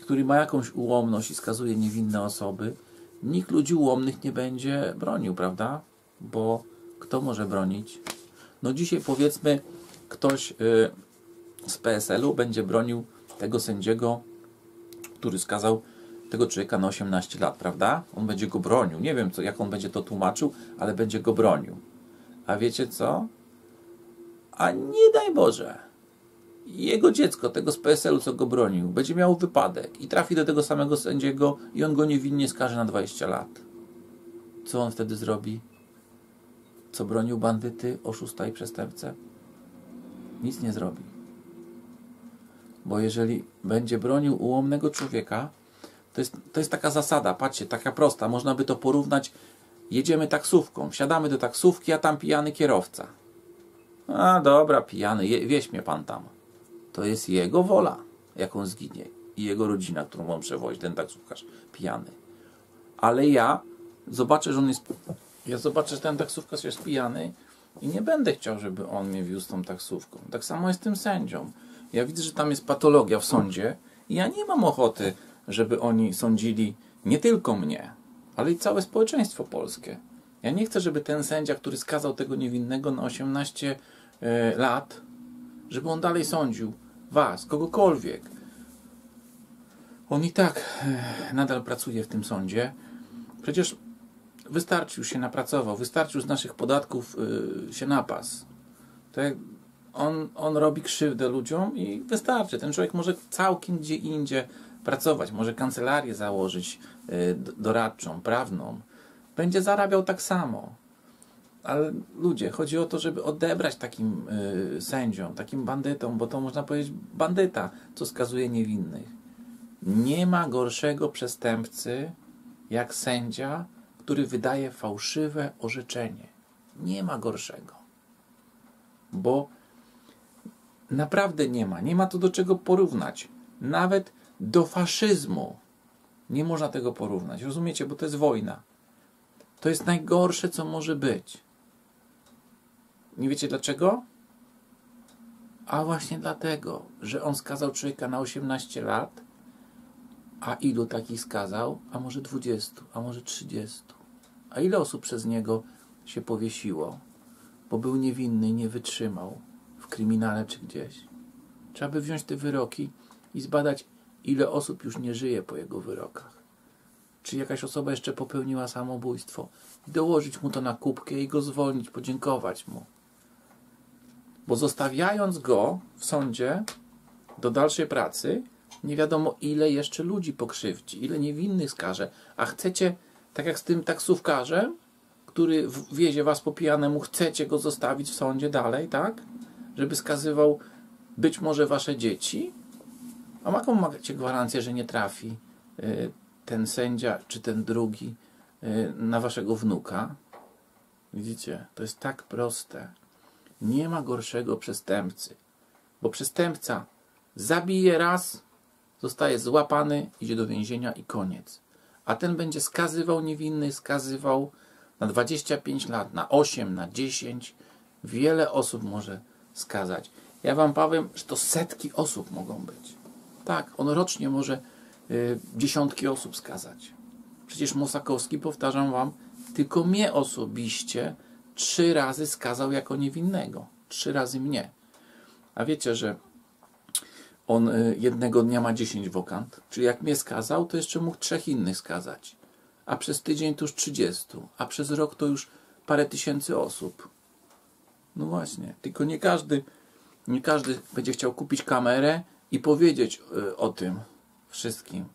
który ma jakąś ułomność i skazuje niewinne osoby. Nikt ludzi ułomnych nie będzie bronił, prawda? Bo kto może bronić? No dzisiaj powiedzmy, ktoś y, z PSL-u będzie bronił tego sędziego, który skazał tego człowieka na 18 lat, prawda? On będzie go bronił. Nie wiem, co, jak on będzie to tłumaczył, ale będzie go bronił. A wiecie co? A nie daj Boże. Jego dziecko, tego z PSL-u, co go bronił, będzie miał wypadek i trafi do tego samego sędziego i on go niewinnie skaże na 20 lat. Co on wtedy zrobi? Co bronił bandyty, oszusta i przestępcę? Nic nie zrobi. Bo jeżeli będzie bronił ułomnego człowieka, to jest, to jest taka zasada, patrzcie, taka prosta. Można by to porównać. Jedziemy taksówką, wsiadamy do taksówki, a tam pijany kierowca. A dobra, pijany, je, wieź mnie pan tam. To jest jego wola, jak on zginie. I jego rodzina, którą on przewozi, ten taksówkarz pijany. Ale ja zobaczę, że on jest. Ja zobaczę, że ten taksówkarz jest pijany i nie będę chciał, żeby on mnie wiózł tą taksówką. Tak samo jest tym sędzią. Ja widzę, że tam jest patologia w sądzie i ja nie mam ochoty żeby oni sądzili nie tylko mnie, ale i całe społeczeństwo polskie. Ja nie chcę, żeby ten sędzia, który skazał tego niewinnego na 18 e, lat, żeby on dalej sądził was, kogokolwiek. On i tak e, nadal pracuje w tym sądzie. Przecież wystarczy już się napracował, wystarczył z naszych podatków e, się napas. To jak on, on robi krzywdę ludziom i wystarczy. Ten człowiek może całkiem gdzie indziej pracować, może kancelarię założyć y, doradczą, prawną, będzie zarabiał tak samo. Ale ludzie, chodzi o to, żeby odebrać takim y, sędziom, takim bandytom, bo to można powiedzieć bandyta, co skazuje niewinnych. Nie ma gorszego przestępcy jak sędzia, który wydaje fałszywe orzeczenie. Nie ma gorszego. Bo naprawdę nie ma. Nie ma to do czego porównać. Nawet do faszyzmu. Nie można tego porównać. Rozumiecie? Bo to jest wojna. To jest najgorsze, co może być. Nie wiecie dlaczego? A właśnie dlatego, że on skazał człowieka na 18 lat, a ilu takich skazał? A może 20, a może 30. A ile osób przez niego się powiesiło, bo był niewinny nie wytrzymał w kryminale czy gdzieś? Trzeba by wziąć te wyroki i zbadać, ile osób już nie żyje po jego wyrokach. Czy jakaś osoba jeszcze popełniła samobójstwo i dołożyć mu to na kubkę i go zwolnić, podziękować mu. Bo zostawiając go w sądzie do dalszej pracy, nie wiadomo ile jeszcze ludzi pokrzywdzi, ile niewinnych skaże. A chcecie, tak jak z tym taksówkarzem, który wiezie was po pijanemu, chcecie go zostawić w sądzie dalej, tak? Żeby skazywał być może wasze dzieci? A jaką macie gwarancję, że nie trafi y, ten sędzia czy ten drugi y, na waszego wnuka? Widzicie, to jest tak proste. Nie ma gorszego przestępcy, bo przestępca zabije raz, zostaje złapany, idzie do więzienia i koniec. A ten będzie skazywał niewinny, skazywał na 25 lat, na 8, na 10 wiele osób może skazać. Ja wam powiem, że to setki osób mogą być. Tak, on rocznie może y, dziesiątki osób skazać. Przecież Mosakowski, powtarzam wam, tylko mnie osobiście trzy razy skazał jako niewinnego. Trzy razy mnie. A wiecie, że on y, jednego dnia ma 10 wokant, czyli jak mnie skazał, to jeszcze mógł trzech innych skazać. A przez tydzień to już 30, a przez rok to już parę tysięcy osób. No właśnie, tylko nie każdy, nie każdy będzie chciał kupić kamerę i powiedzieć y, o tym wszystkim,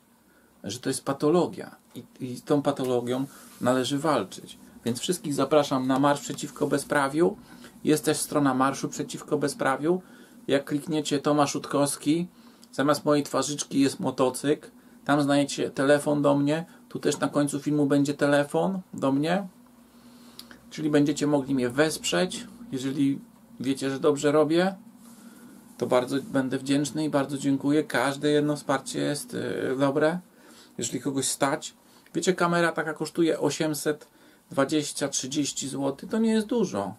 że to jest patologia i, i z tą patologią należy walczyć. Więc wszystkich zapraszam na Marsz Przeciwko Bezprawiu. Jest też strona Marszu Przeciwko Bezprawiu. Jak klikniecie Tomasz Utkowski, zamiast mojej twarzyczki jest motocykl. Tam znajdziecie telefon do mnie. Tu też na końcu filmu będzie telefon do mnie. Czyli będziecie mogli mnie wesprzeć. Jeżeli wiecie, że dobrze robię, to bardzo będę wdzięczny i bardzo dziękuję. Każde jedno wsparcie jest yy, dobre. Jeżeli kogoś stać. Wiecie, kamera taka kosztuje 820-30 zł. To nie jest dużo.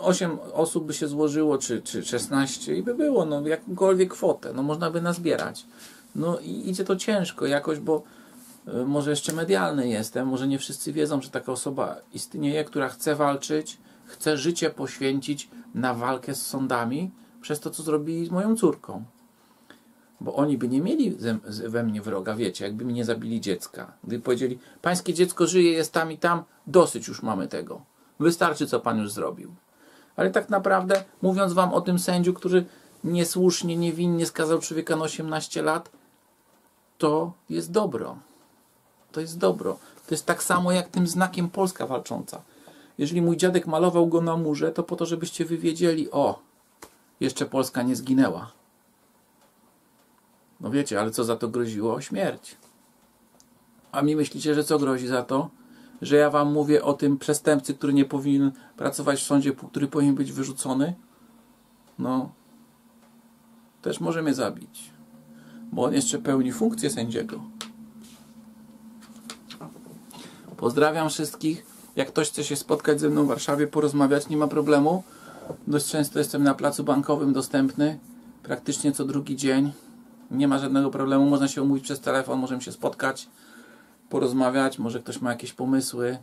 8 osób by się złożyło, czy, czy 16 i by było, no jakąkolwiek kwotę, no można by nazbierać. No i idzie to ciężko jakoś, bo y, może jeszcze medialny jestem, może nie wszyscy wiedzą, że taka osoba istnieje, która chce walczyć, chce życie poświęcić na walkę z sądami przez to, co zrobili z moją córką. Bo oni by nie mieli we mnie wroga, wiecie, jakby mi nie zabili dziecka. Gdyby powiedzieli, pańskie dziecko żyje, jest tam i tam, dosyć już mamy tego. Wystarczy, co pan już zrobił. Ale tak naprawdę, mówiąc wam o tym sędziu, który niesłusznie, niewinnie skazał człowieka na 18 lat, to jest dobro. To jest dobro. To jest tak samo jak tym znakiem Polska walcząca. Jeżeli mój dziadek malował go na murze, to po to, żebyście wy wiedzieli, o, jeszcze Polska nie zginęła. No wiecie, ale co za to groziło? Śmierć. A mi myślicie, że co grozi za to? Że ja wam mówię o tym przestępcy, który nie powinien pracować w sądzie, który powinien być wyrzucony? No, też może mnie zabić. Bo on jeszcze pełni funkcję sędziego. Pozdrawiam wszystkich. Jak ktoś chce się spotkać ze mną w Warszawie, porozmawiać, nie ma problemu. Dość często jestem na placu bankowym dostępny. Praktycznie co drugi dzień. Nie ma żadnego problemu. Można się umówić przez telefon, możemy się spotkać, porozmawiać. Może ktoś ma jakieś pomysły.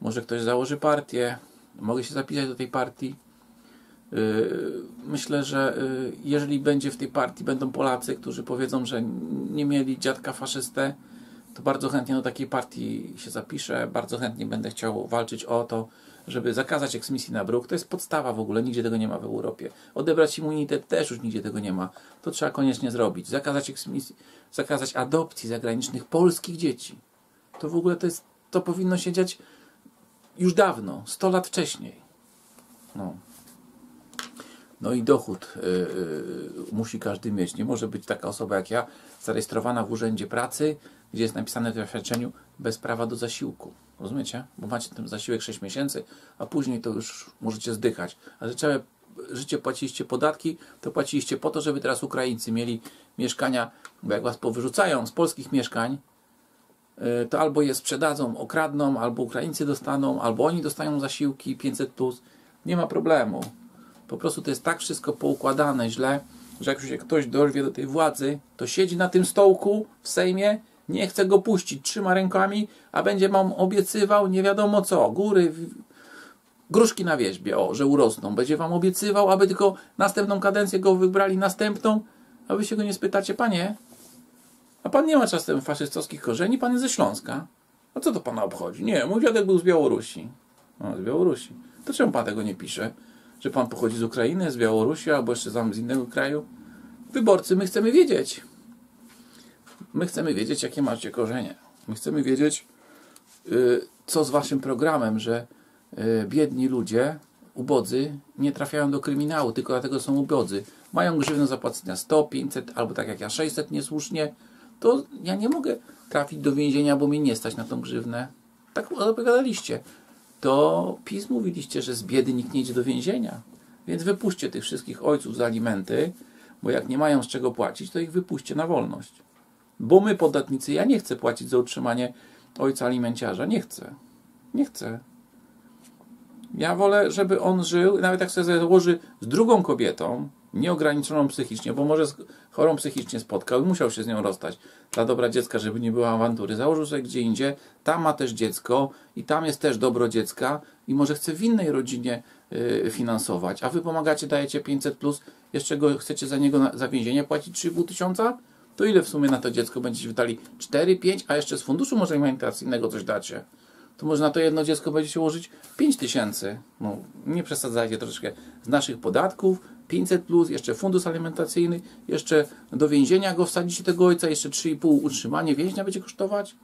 Może ktoś założy partię. Mogę się zapisać do tej partii. Yy, myślę, że yy, jeżeli będzie w tej partii będą Polacy, którzy powiedzą, że nie mieli dziadka faszystę, to bardzo chętnie do takiej partii się zapiszę. Bardzo chętnie będę chciał walczyć o to, żeby zakazać eksmisji na bruk. To jest podstawa w ogóle, nigdzie tego nie ma w Europie. Odebrać immunitet też już nigdzie tego nie ma. To trzeba koniecznie zrobić. Zakazać eksmisji, zakazać adopcji zagranicznych polskich dzieci. To w ogóle to jest, to powinno się dziać już dawno, 100 lat wcześniej. No. No i dochód y, y, musi każdy mieć. Nie może być taka osoba jak ja, zarejestrowana w urzędzie pracy, gdzie jest napisane w oświadczeniu bez prawa do zasiłku. Rozumiecie? Bo macie ten zasiłek 6 miesięcy, a później to już możecie zdychać. A że całe życie płaciliście podatki, to płaciliście po to, żeby teraz Ukraińcy mieli mieszkania, bo jak was powyrzucają z polskich mieszkań, y, to albo je sprzedadzą, okradną, albo Ukraińcy dostaną, albo oni dostają zasiłki 500+. Plus. Nie ma problemu. Po prostu to jest tak wszystko poukładane źle, że jak już się ktoś dorwie do tej władzy, to siedzi na tym stołku w Sejmie, nie chce go puścić, trzyma rękami, a będzie wam obiecywał nie wiadomo co, góry, gruszki na wierzbie, o, że urosną. Będzie wam obiecywał, aby tylko następną kadencję go wybrali, następną, a wy się go nie spytacie, panie, a pan nie ma czasem faszystowskich korzeni, pan jest ze Śląska. A co to pana obchodzi? Nie, mój dziadek był z Białorusi. No, z Białorusi. To czemu pan tego nie pisze? że pan pochodzi z Ukrainy, z Białorusi albo jeszcze z innego kraju. Wyborcy, my chcemy wiedzieć. My chcemy wiedzieć, jakie macie korzenie. My chcemy wiedzieć, y, co z waszym programem, że y, biedni ludzie, ubodzy, nie trafiają do kryminału, tylko dlatego są ubodzy. Mają grzywno zapłacenia 100, 500 albo tak jak ja 600 niesłusznie, to ja nie mogę trafić do więzienia, bo mi nie stać na tą grzywnę. Tak opowiadaliście to PiS mówiliście, że z biedy nikt nie idzie do więzienia. Więc wypuśćcie tych wszystkich ojców za alimenty, bo jak nie mają z czego płacić, to ich wypuśćcie na wolność. Bo my, podatnicy, ja nie chcę płacić za utrzymanie ojca alimenciarza. Nie chcę. Nie chcę. Ja wolę, żeby on żył, nawet jak sobie założy z drugą kobietą, nieograniczoną psychicznie, bo może z chorą psychicznie spotkał i musiał się z nią rozstać dla dobra dziecka, żeby nie było awantury. Założył sobie gdzie indziej, tam ma też dziecko i tam jest też dobro dziecka i może chce w innej rodzinie y, finansować, a wy pomagacie, dajecie 500 plus, jeszcze go chcecie za niego na, za więzienie płacić 3,5 tysiąca? To ile w sumie na to dziecko będziecie wydali? 4, 5, a jeszcze z funduszu może alimentacyjnego coś dacie to może na to jedno dziecko będzie się łożyć 5 tysięcy. No, nie przesadzajcie troszeczkę. Z naszych podatków 500 plus, jeszcze fundusz alimentacyjny, jeszcze do więzienia go wsadzicie tego ojca, jeszcze 3,5 utrzymanie więźnia będzie kosztować.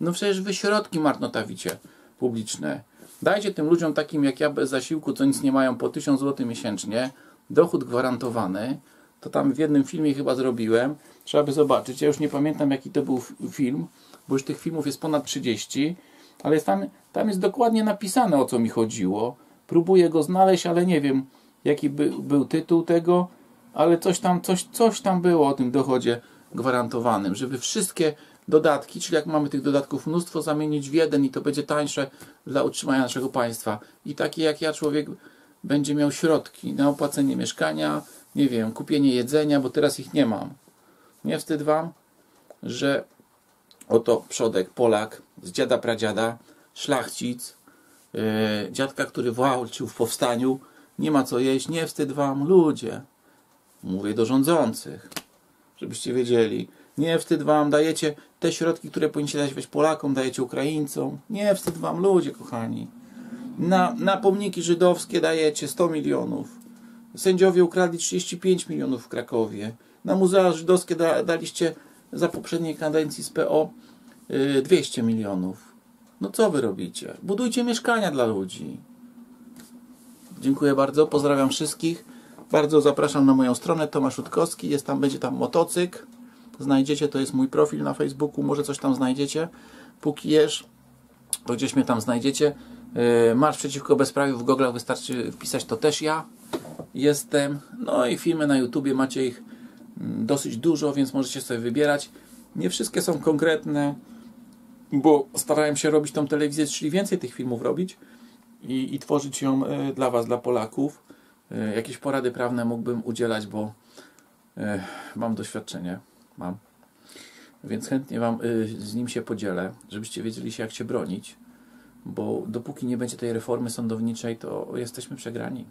No przecież wy środki marnotawicie publiczne. Dajcie tym ludziom takim jak ja bez zasiłku, co nic nie mają po 1000 zł miesięcznie, dochód gwarantowany. To tam w jednym filmie chyba zrobiłem. Trzeba by zobaczyć. Ja już nie pamiętam jaki to był film, bo już tych filmów jest ponad 30 ale jest tam, tam jest dokładnie napisane o co mi chodziło. Próbuję go znaleźć, ale nie wiem jaki by, był tytuł tego, ale coś tam, coś, coś tam było o tym dochodzie gwarantowanym, żeby wszystkie dodatki, czyli jak mamy tych dodatków mnóstwo, zamienić w jeden i to będzie tańsze dla utrzymania naszego państwa. I taki jak ja człowiek będzie miał środki na opłacenie mieszkania, nie wiem, kupienie jedzenia, bo teraz ich nie mam. Nie wstyd wam, że Oto przodek, Polak, z dziada pradziada, szlachcic, yy, dziadka, który walczył w powstaniu, nie ma co jeść, nie wstyd wam, ludzie. Mówię do rządzących, żebyście wiedzieli. Nie wstyd wam, dajecie te środki, które powinniście dać Polakom, dajecie Ukraińcom. Nie wstyd wam, ludzie kochani. Na, na pomniki żydowskie dajecie 100 milionów. Sędziowie ukradli 35 milionów w Krakowie. Na muzea żydowskie da, daliście za poprzedniej kadencji z PO 200 y, milionów. No co wy robicie? Budujcie mieszkania dla ludzi. Dziękuję bardzo, pozdrawiam wszystkich. Bardzo zapraszam na moją stronę Tomasz Utkowski. Jest tam, będzie tam motocykl. Znajdziecie, to jest mój profil na Facebooku, może coś tam znajdziecie. Póki jesz, to gdzieś mnie tam znajdziecie. Y, Marsz przeciwko bezprawiu w Google wystarczy wpisać to też ja jestem. No i filmy na YouTubie macie ich dosyć dużo, więc możecie sobie wybierać. Nie wszystkie są konkretne, bo starałem się robić tą telewizję, czyli więcej tych filmów robić i, i tworzyć ją e, dla Was, dla Polaków. E, jakieś porady prawne mógłbym udzielać, bo e, mam doświadczenie, mam. Więc chętnie Wam z nim się podzielę, żebyście wiedzieli się, jak się bronić, bo dopóki nie będzie tej reformy sądowniczej, to jesteśmy przegrani.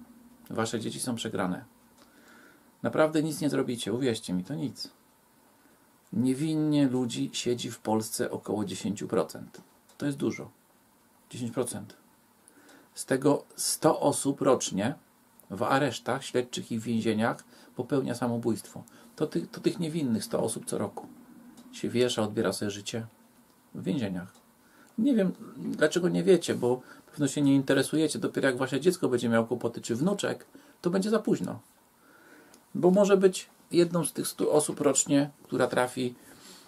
Wasze dzieci są przegrane. Naprawdę nic nie zrobicie, uwierzcie mi, to nic. Niewinnie ludzi siedzi w Polsce około 10%. To jest dużo. 10%. Z tego 100 osób rocznie w aresztach śledczych i w więzieniach popełnia samobójstwo. To, ty, to tych niewinnych 100 osób co roku się wiesza, odbiera sobie życie w więzieniach. Nie wiem, dlaczego nie wiecie, bo pewno się nie interesujecie. Dopiero jak wasze dziecko będzie miało kłopoty, czy wnuczek, to będzie za późno bo może być jedną z tych 100 osób rocznie, która trafi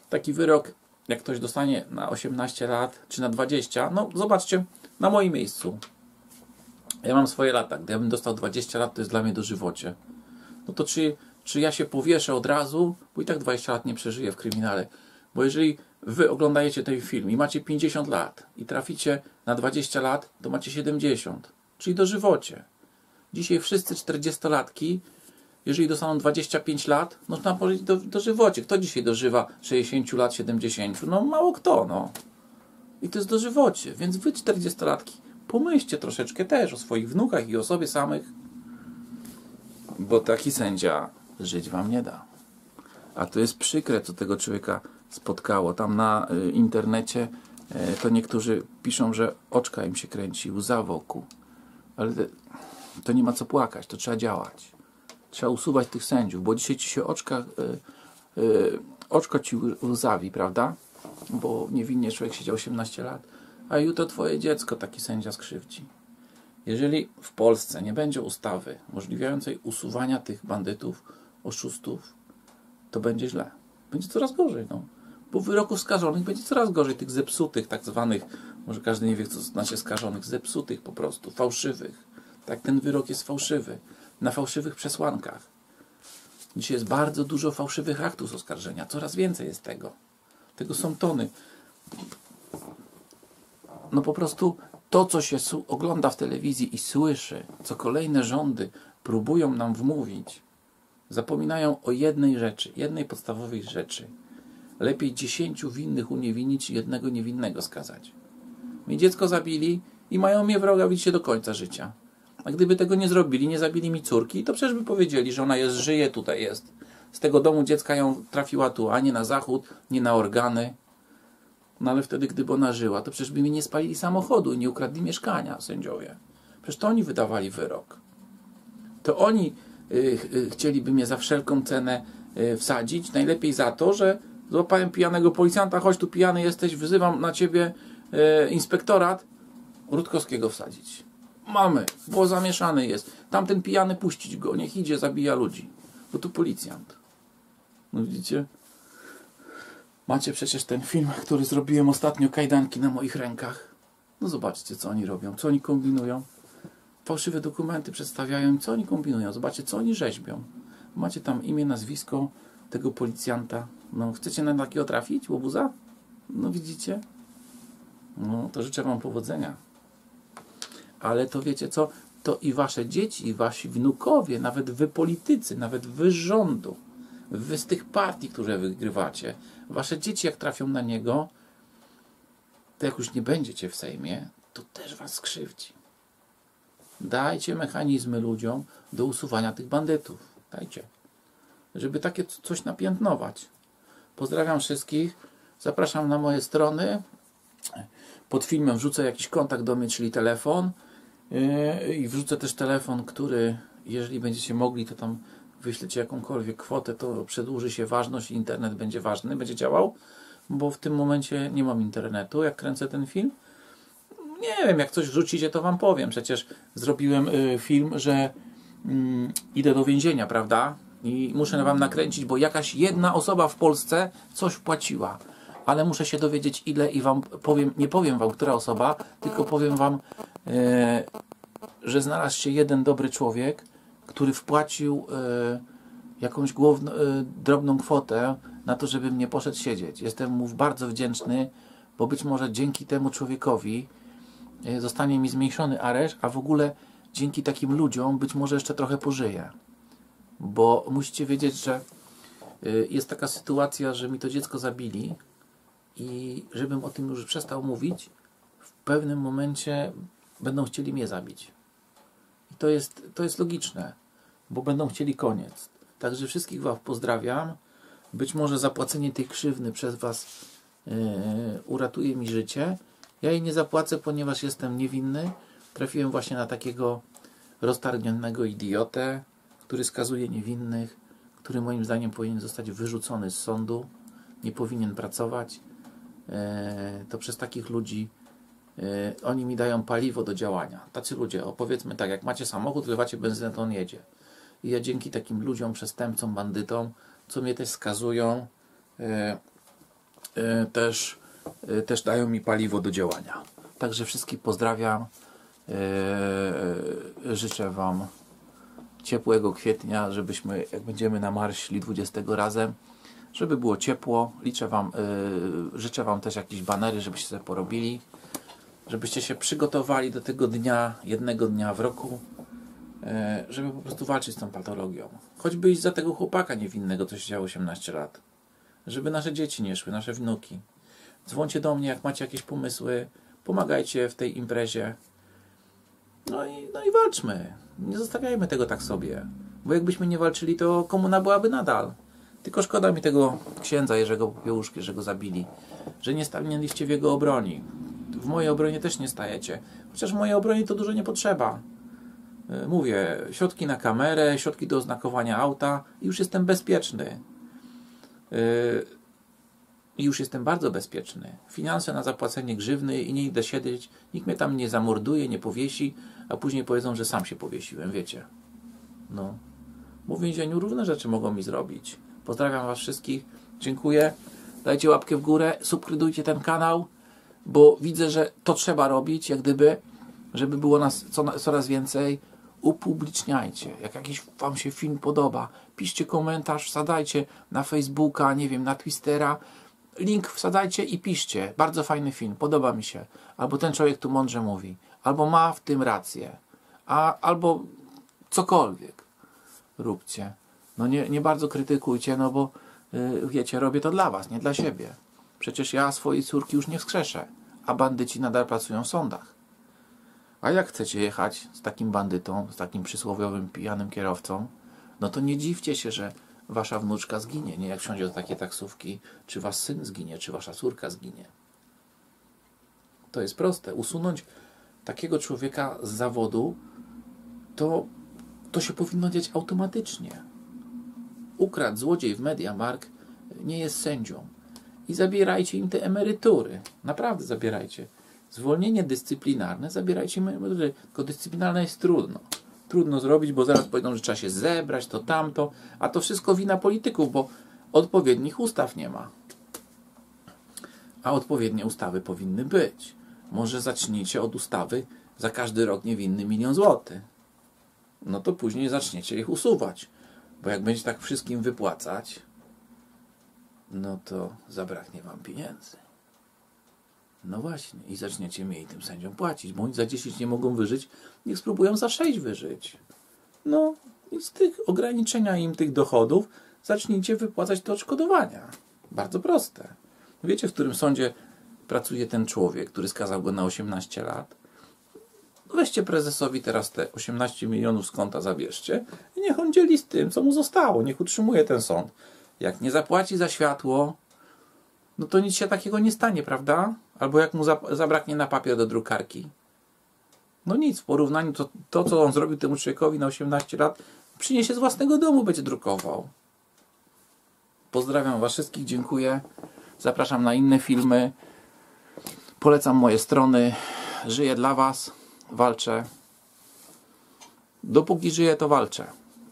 taki wyrok, jak ktoś dostanie na 18 lat czy na 20. No, zobaczcie, na moim miejscu. Ja mam swoje lata. Gdybym dostał 20 lat, to jest dla mnie dożywocie. No to czy, czy ja się powieszę od razu, bo i tak 20 lat nie przeżyję w kryminale. Bo jeżeli wy oglądajecie ten film i macie 50 lat i traficie na 20 lat, to macie 70, czyli dożywocie. Dzisiaj wszyscy 40-latki jeżeli dostaną 25 lat, no to powiedzieć do, dożywocie. Kto dzisiaj dożywa 60 lat, 70? No mało kto, no. I to jest dożywocie. Więc wy 40-latki, pomyślcie troszeczkę też o swoich wnukach i o sobie samych, bo taki sędzia żyć wam nie da. A to jest przykre, co tego człowieka spotkało. Tam na y, internecie y, to niektórzy piszą, że oczka im się kręci, łza wokół. Ale to nie ma co płakać, to trzeba działać trzeba usuwać tych sędziów, bo dzisiaj ci się oczka, yy, oczko ci łzawi, prawda? Bo niewinnie człowiek siedział 18 lat, a jutro twoje dziecko taki sędzia skrzywdzi. Jeżeli w Polsce nie będzie ustawy umożliwiającej usuwania tych bandytów, oszustów, to będzie źle. Będzie coraz gorzej. No. Po wyroku skażonych będzie coraz gorzej. Tych zepsutych, tak zwanych, może każdy nie wie, co znaczy skażonych, zepsutych po prostu, fałszywych. Tak, ten wyrok jest fałszywy na fałszywych przesłankach. Dzisiaj jest bardzo dużo fałszywych aktów oskarżenia. Coraz więcej jest tego. Tego są tony. No po prostu to co się ogląda w telewizji i słyszy, co kolejne rządy próbują nam wmówić, zapominają o jednej rzeczy, jednej podstawowej rzeczy. Lepiej dziesięciu winnych uniewinnić, jednego niewinnego skazać. Mi dziecko zabili i mają mnie wroga widzicie do końca życia. A gdyby tego nie zrobili, nie zabili mi córki, to przecież by powiedzieli, że ona jest, żyje, tutaj jest. Z tego domu dziecka ją trafiła tu, a nie na zachód, nie na organy. No ale wtedy, gdyby ona żyła, to przecież by mi nie spalili samochodu i nie ukradli mieszkania sędziowie. Przecież to oni wydawali wyrok. To oni y, y, chcieliby mnie za wszelką cenę y, wsadzić. Najlepiej za to, że złapałem pijanego policjanta, chodź tu pijany jesteś, wyzywam na ciebie y, inspektorat. Rutkowskiego wsadzić. Mamy, bo zamieszany jest. Tamten pijany puścić go, niech idzie, zabija ludzi. Bo tu policjant. No widzicie? Macie przecież ten film, który zrobiłem ostatnio, kajdanki na moich rękach. No zobaczcie, co oni robią, co oni kombinują. Fałszywe dokumenty przedstawiają, co oni kombinują. Zobaczcie, co oni rzeźbią. Macie tam imię, nazwisko tego policjanta. No, chcecie na takiego trafić, łobuza? No widzicie? No, to życzę Wam powodzenia. Ale to wiecie co? To i Wasze dzieci, i Wasi wnukowie, nawet Wy politycy, nawet Wy rządu, Wy z tych partii, które wygrywacie, Wasze dzieci jak trafią na niego, to jak już nie będziecie w Sejmie, to też Was skrzywdzi. Dajcie mechanizmy ludziom do usuwania tych bandytów. Dajcie. Żeby takie coś napiętnować. Pozdrawiam wszystkich. Zapraszam na moje strony. Pod filmem wrzucę jakiś kontakt do mnie, czyli telefon. Yy, I wrzucę też telefon, który, jeżeli będziecie mogli, to tam wyślecie jakąkolwiek kwotę, to przedłuży się ważność i internet będzie ważny, będzie działał, bo w tym momencie nie mam internetu, jak kręcę ten film. Nie wiem, jak coś wrzucicie, to wam powiem. Przecież zrobiłem y, film, że mm, idę do więzienia, prawda? I muszę wam nakręcić, bo jakaś jedna osoba w Polsce coś wpłaciła. Ale muszę się dowiedzieć ile i wam powiem, nie powiem wam, która osoba, tylko powiem wam, e, że znalazł się jeden dobry człowiek, który wpłacił e, jakąś główną, e, drobną kwotę na to, żebym nie poszedł siedzieć. Jestem mu bardzo wdzięczny, bo być może dzięki temu człowiekowi zostanie mi zmniejszony areszt, a w ogóle dzięki takim ludziom być może jeszcze trochę pożyję. Bo musicie wiedzieć, że jest taka sytuacja, że mi to dziecko zabili i żebym o tym już przestał mówić, w pewnym momencie będą chcieli mnie zabić. I to jest, to jest logiczne, bo będą chcieli koniec. Także wszystkich Was pozdrawiam. Być może zapłacenie tej krzywdy przez Was yy, uratuje mi życie. Ja jej nie zapłacę, ponieważ jestem niewinny. Trafiłem właśnie na takiego roztargnionego idiotę, który skazuje niewinnych, który moim zdaniem powinien zostać wyrzucony z sądu, nie powinien pracować. E, to przez takich ludzi e, oni mi dają paliwo do działania. Tacy ludzie, opowiedzmy tak, jak macie samochód, wlewacie benzynę, to on jedzie. I ja dzięki takim ludziom, przestępcom, bandytom, co mnie też skazują, e, też, też dają mi paliwo do działania. Także wszystkich pozdrawiam. Życzę Wam ciepłego kwietnia, żebyśmy, jak będziemy na marszli 20 razem, żeby było ciepło. Liczę wam, yy, życzę Wam też jakieś banery, żebyście sobie porobili, żebyście się przygotowali do tego dnia, jednego dnia w roku, yy, żeby po prostu walczyć z tą patologią. Choćby iść za tego chłopaka niewinnego, co siedział 18 lat. Żeby nasze dzieci nie szły, nasze wnuki. Dzwońcie do mnie, jak macie jakieś pomysły, pomagajcie w tej imprezie. No i, no i walczmy. Nie zostawiajmy tego tak sobie. Bo jakbyśmy nie walczyli, to komuna byłaby nadal. Tylko szkoda mi tego księdza Jerzego Popiełuszki, że go zabili. Że nie stanęliście w jego obronie. W mojej obronie też nie stajecie. Chociaż w mojej obronie to dużo nie potrzeba. E, mówię, środki na kamerę, środki do oznakowania auta i już jestem bezpieczny. E, I już jestem bardzo bezpieczny. Finanse na zapłacenie grzywny i nie idę siedzieć. Nikt mnie tam nie zamorduje, nie powiesi, a później powiedzą, że sam się powiesiłem, wiecie. No. W więzieniu różne rzeczy mogą mi zrobić. Pozdrawiam Was wszystkich. Dziękuję. Dajcie łapkę w górę, subskrybujcie ten kanał, bo widzę, że to trzeba robić, jak gdyby, żeby było nas coraz więcej. Upubliczniajcie. Jak jakiś Wam się film podoba, piszcie komentarz, wsadajcie na Facebooka, nie wiem, na Twistera. Link wsadajcie i piszcie. Bardzo fajny film, podoba mi się. Albo ten człowiek tu mądrze mówi. albo ma w tym rację, a, albo cokolwiek róbcie. No nie, nie bardzo krytykujcie, no bo yy, wiecie, robię to dla was, nie dla siebie. Przecież ja swojej córki już nie wskrzeszę, a bandyci nadal pracują w sądach. A jak chcecie jechać z takim bandytą, z takim przysłowiowym pijanym kierowcą, no to nie dziwcie się, że wasza wnuczka zginie, nie jak wsiądzie do takiej taksówki, czy wasz syn zginie, czy wasza córka zginie. To jest proste. Usunąć takiego człowieka z zawodu, to, to się powinno dziać automatycznie. Ukradł złodziej w Mediamark nie jest sędzią. I zabierajcie im te emerytury. Naprawdę zabierajcie. Zwolnienie dyscyplinarne zabierajcie im emerytury. Tylko dyscyplinarne jest trudno. Trudno zrobić, bo zaraz powiedzą, że trzeba się zebrać, to tamto. A to wszystko wina polityków, bo odpowiednich ustaw nie ma. A odpowiednie ustawy powinny być. Może zacznijcie od ustawy za każdy rok niewinny milion złotych. No to później zaczniecie ich usuwać. Bo jak będziecie tak wszystkim wypłacać, no to zabraknie wam pieniędzy. No właśnie, i zaczniecie mniej tym sędziom płacić, bo oni za 10 nie mogą wyżyć, niech spróbują za 6 wyżyć. No i z tych ograniczenia im tych dochodów zacznijcie wypłacać te odszkodowania. Bardzo proste. Wiecie, w którym sądzie pracuje ten człowiek, który skazał go na 18 lat? Weźcie prezesowi teraz te 18 milionów z konta zabierzcie i niech on dzieli z tym, co mu zostało. Niech utrzymuje ten sąd. Jak nie zapłaci za światło, no to nic się takiego nie stanie, prawda? Albo jak mu zabraknie na papier do drukarki. No nic, w porównaniu to, to co on zrobił temu człowiekowi na 18 lat, przyniesie z własnego domu, będzie drukował. Pozdrawiam Was wszystkich, dziękuję. Zapraszam na inne filmy. Polecam moje strony. Żyję dla Was, walczę. Dopóki żyję, to walczę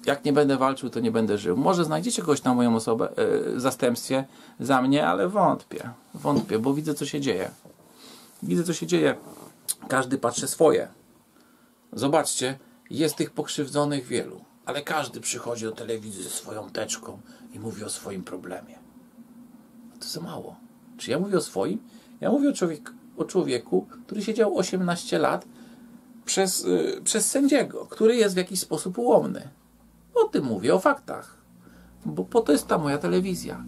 jak nie będę walczył, to nie będę żył. Może znajdziecie kogoś na moją osobę w zastępstwie za mnie, ale wątpię. Wątpię, bo widzę, co się dzieje. Widzę, co się dzieje. Każdy patrzy swoje. Zobaczcie, jest tych pokrzywdzonych wielu, ale każdy przychodzi do telewizji ze swoją teczką i mówi o swoim problemie. To za mało. Czy ja mówię o swoim? Ja mówię o, o człowieku, który siedział 18 lat przez, yy, przez sędziego, który jest w jakiś sposób ułomny. O tym mówię, o faktach. Bo po to jest ta moja telewizja.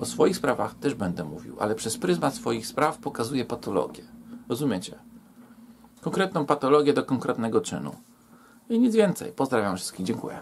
O swoich sprawach też będę mówił, ale przez pryzmat swoich spraw pokazuję patologię. Rozumiecie? Konkretną patologię do konkretnego czynu. I nic więcej. Pozdrawiam wszystkich. Dziękuję.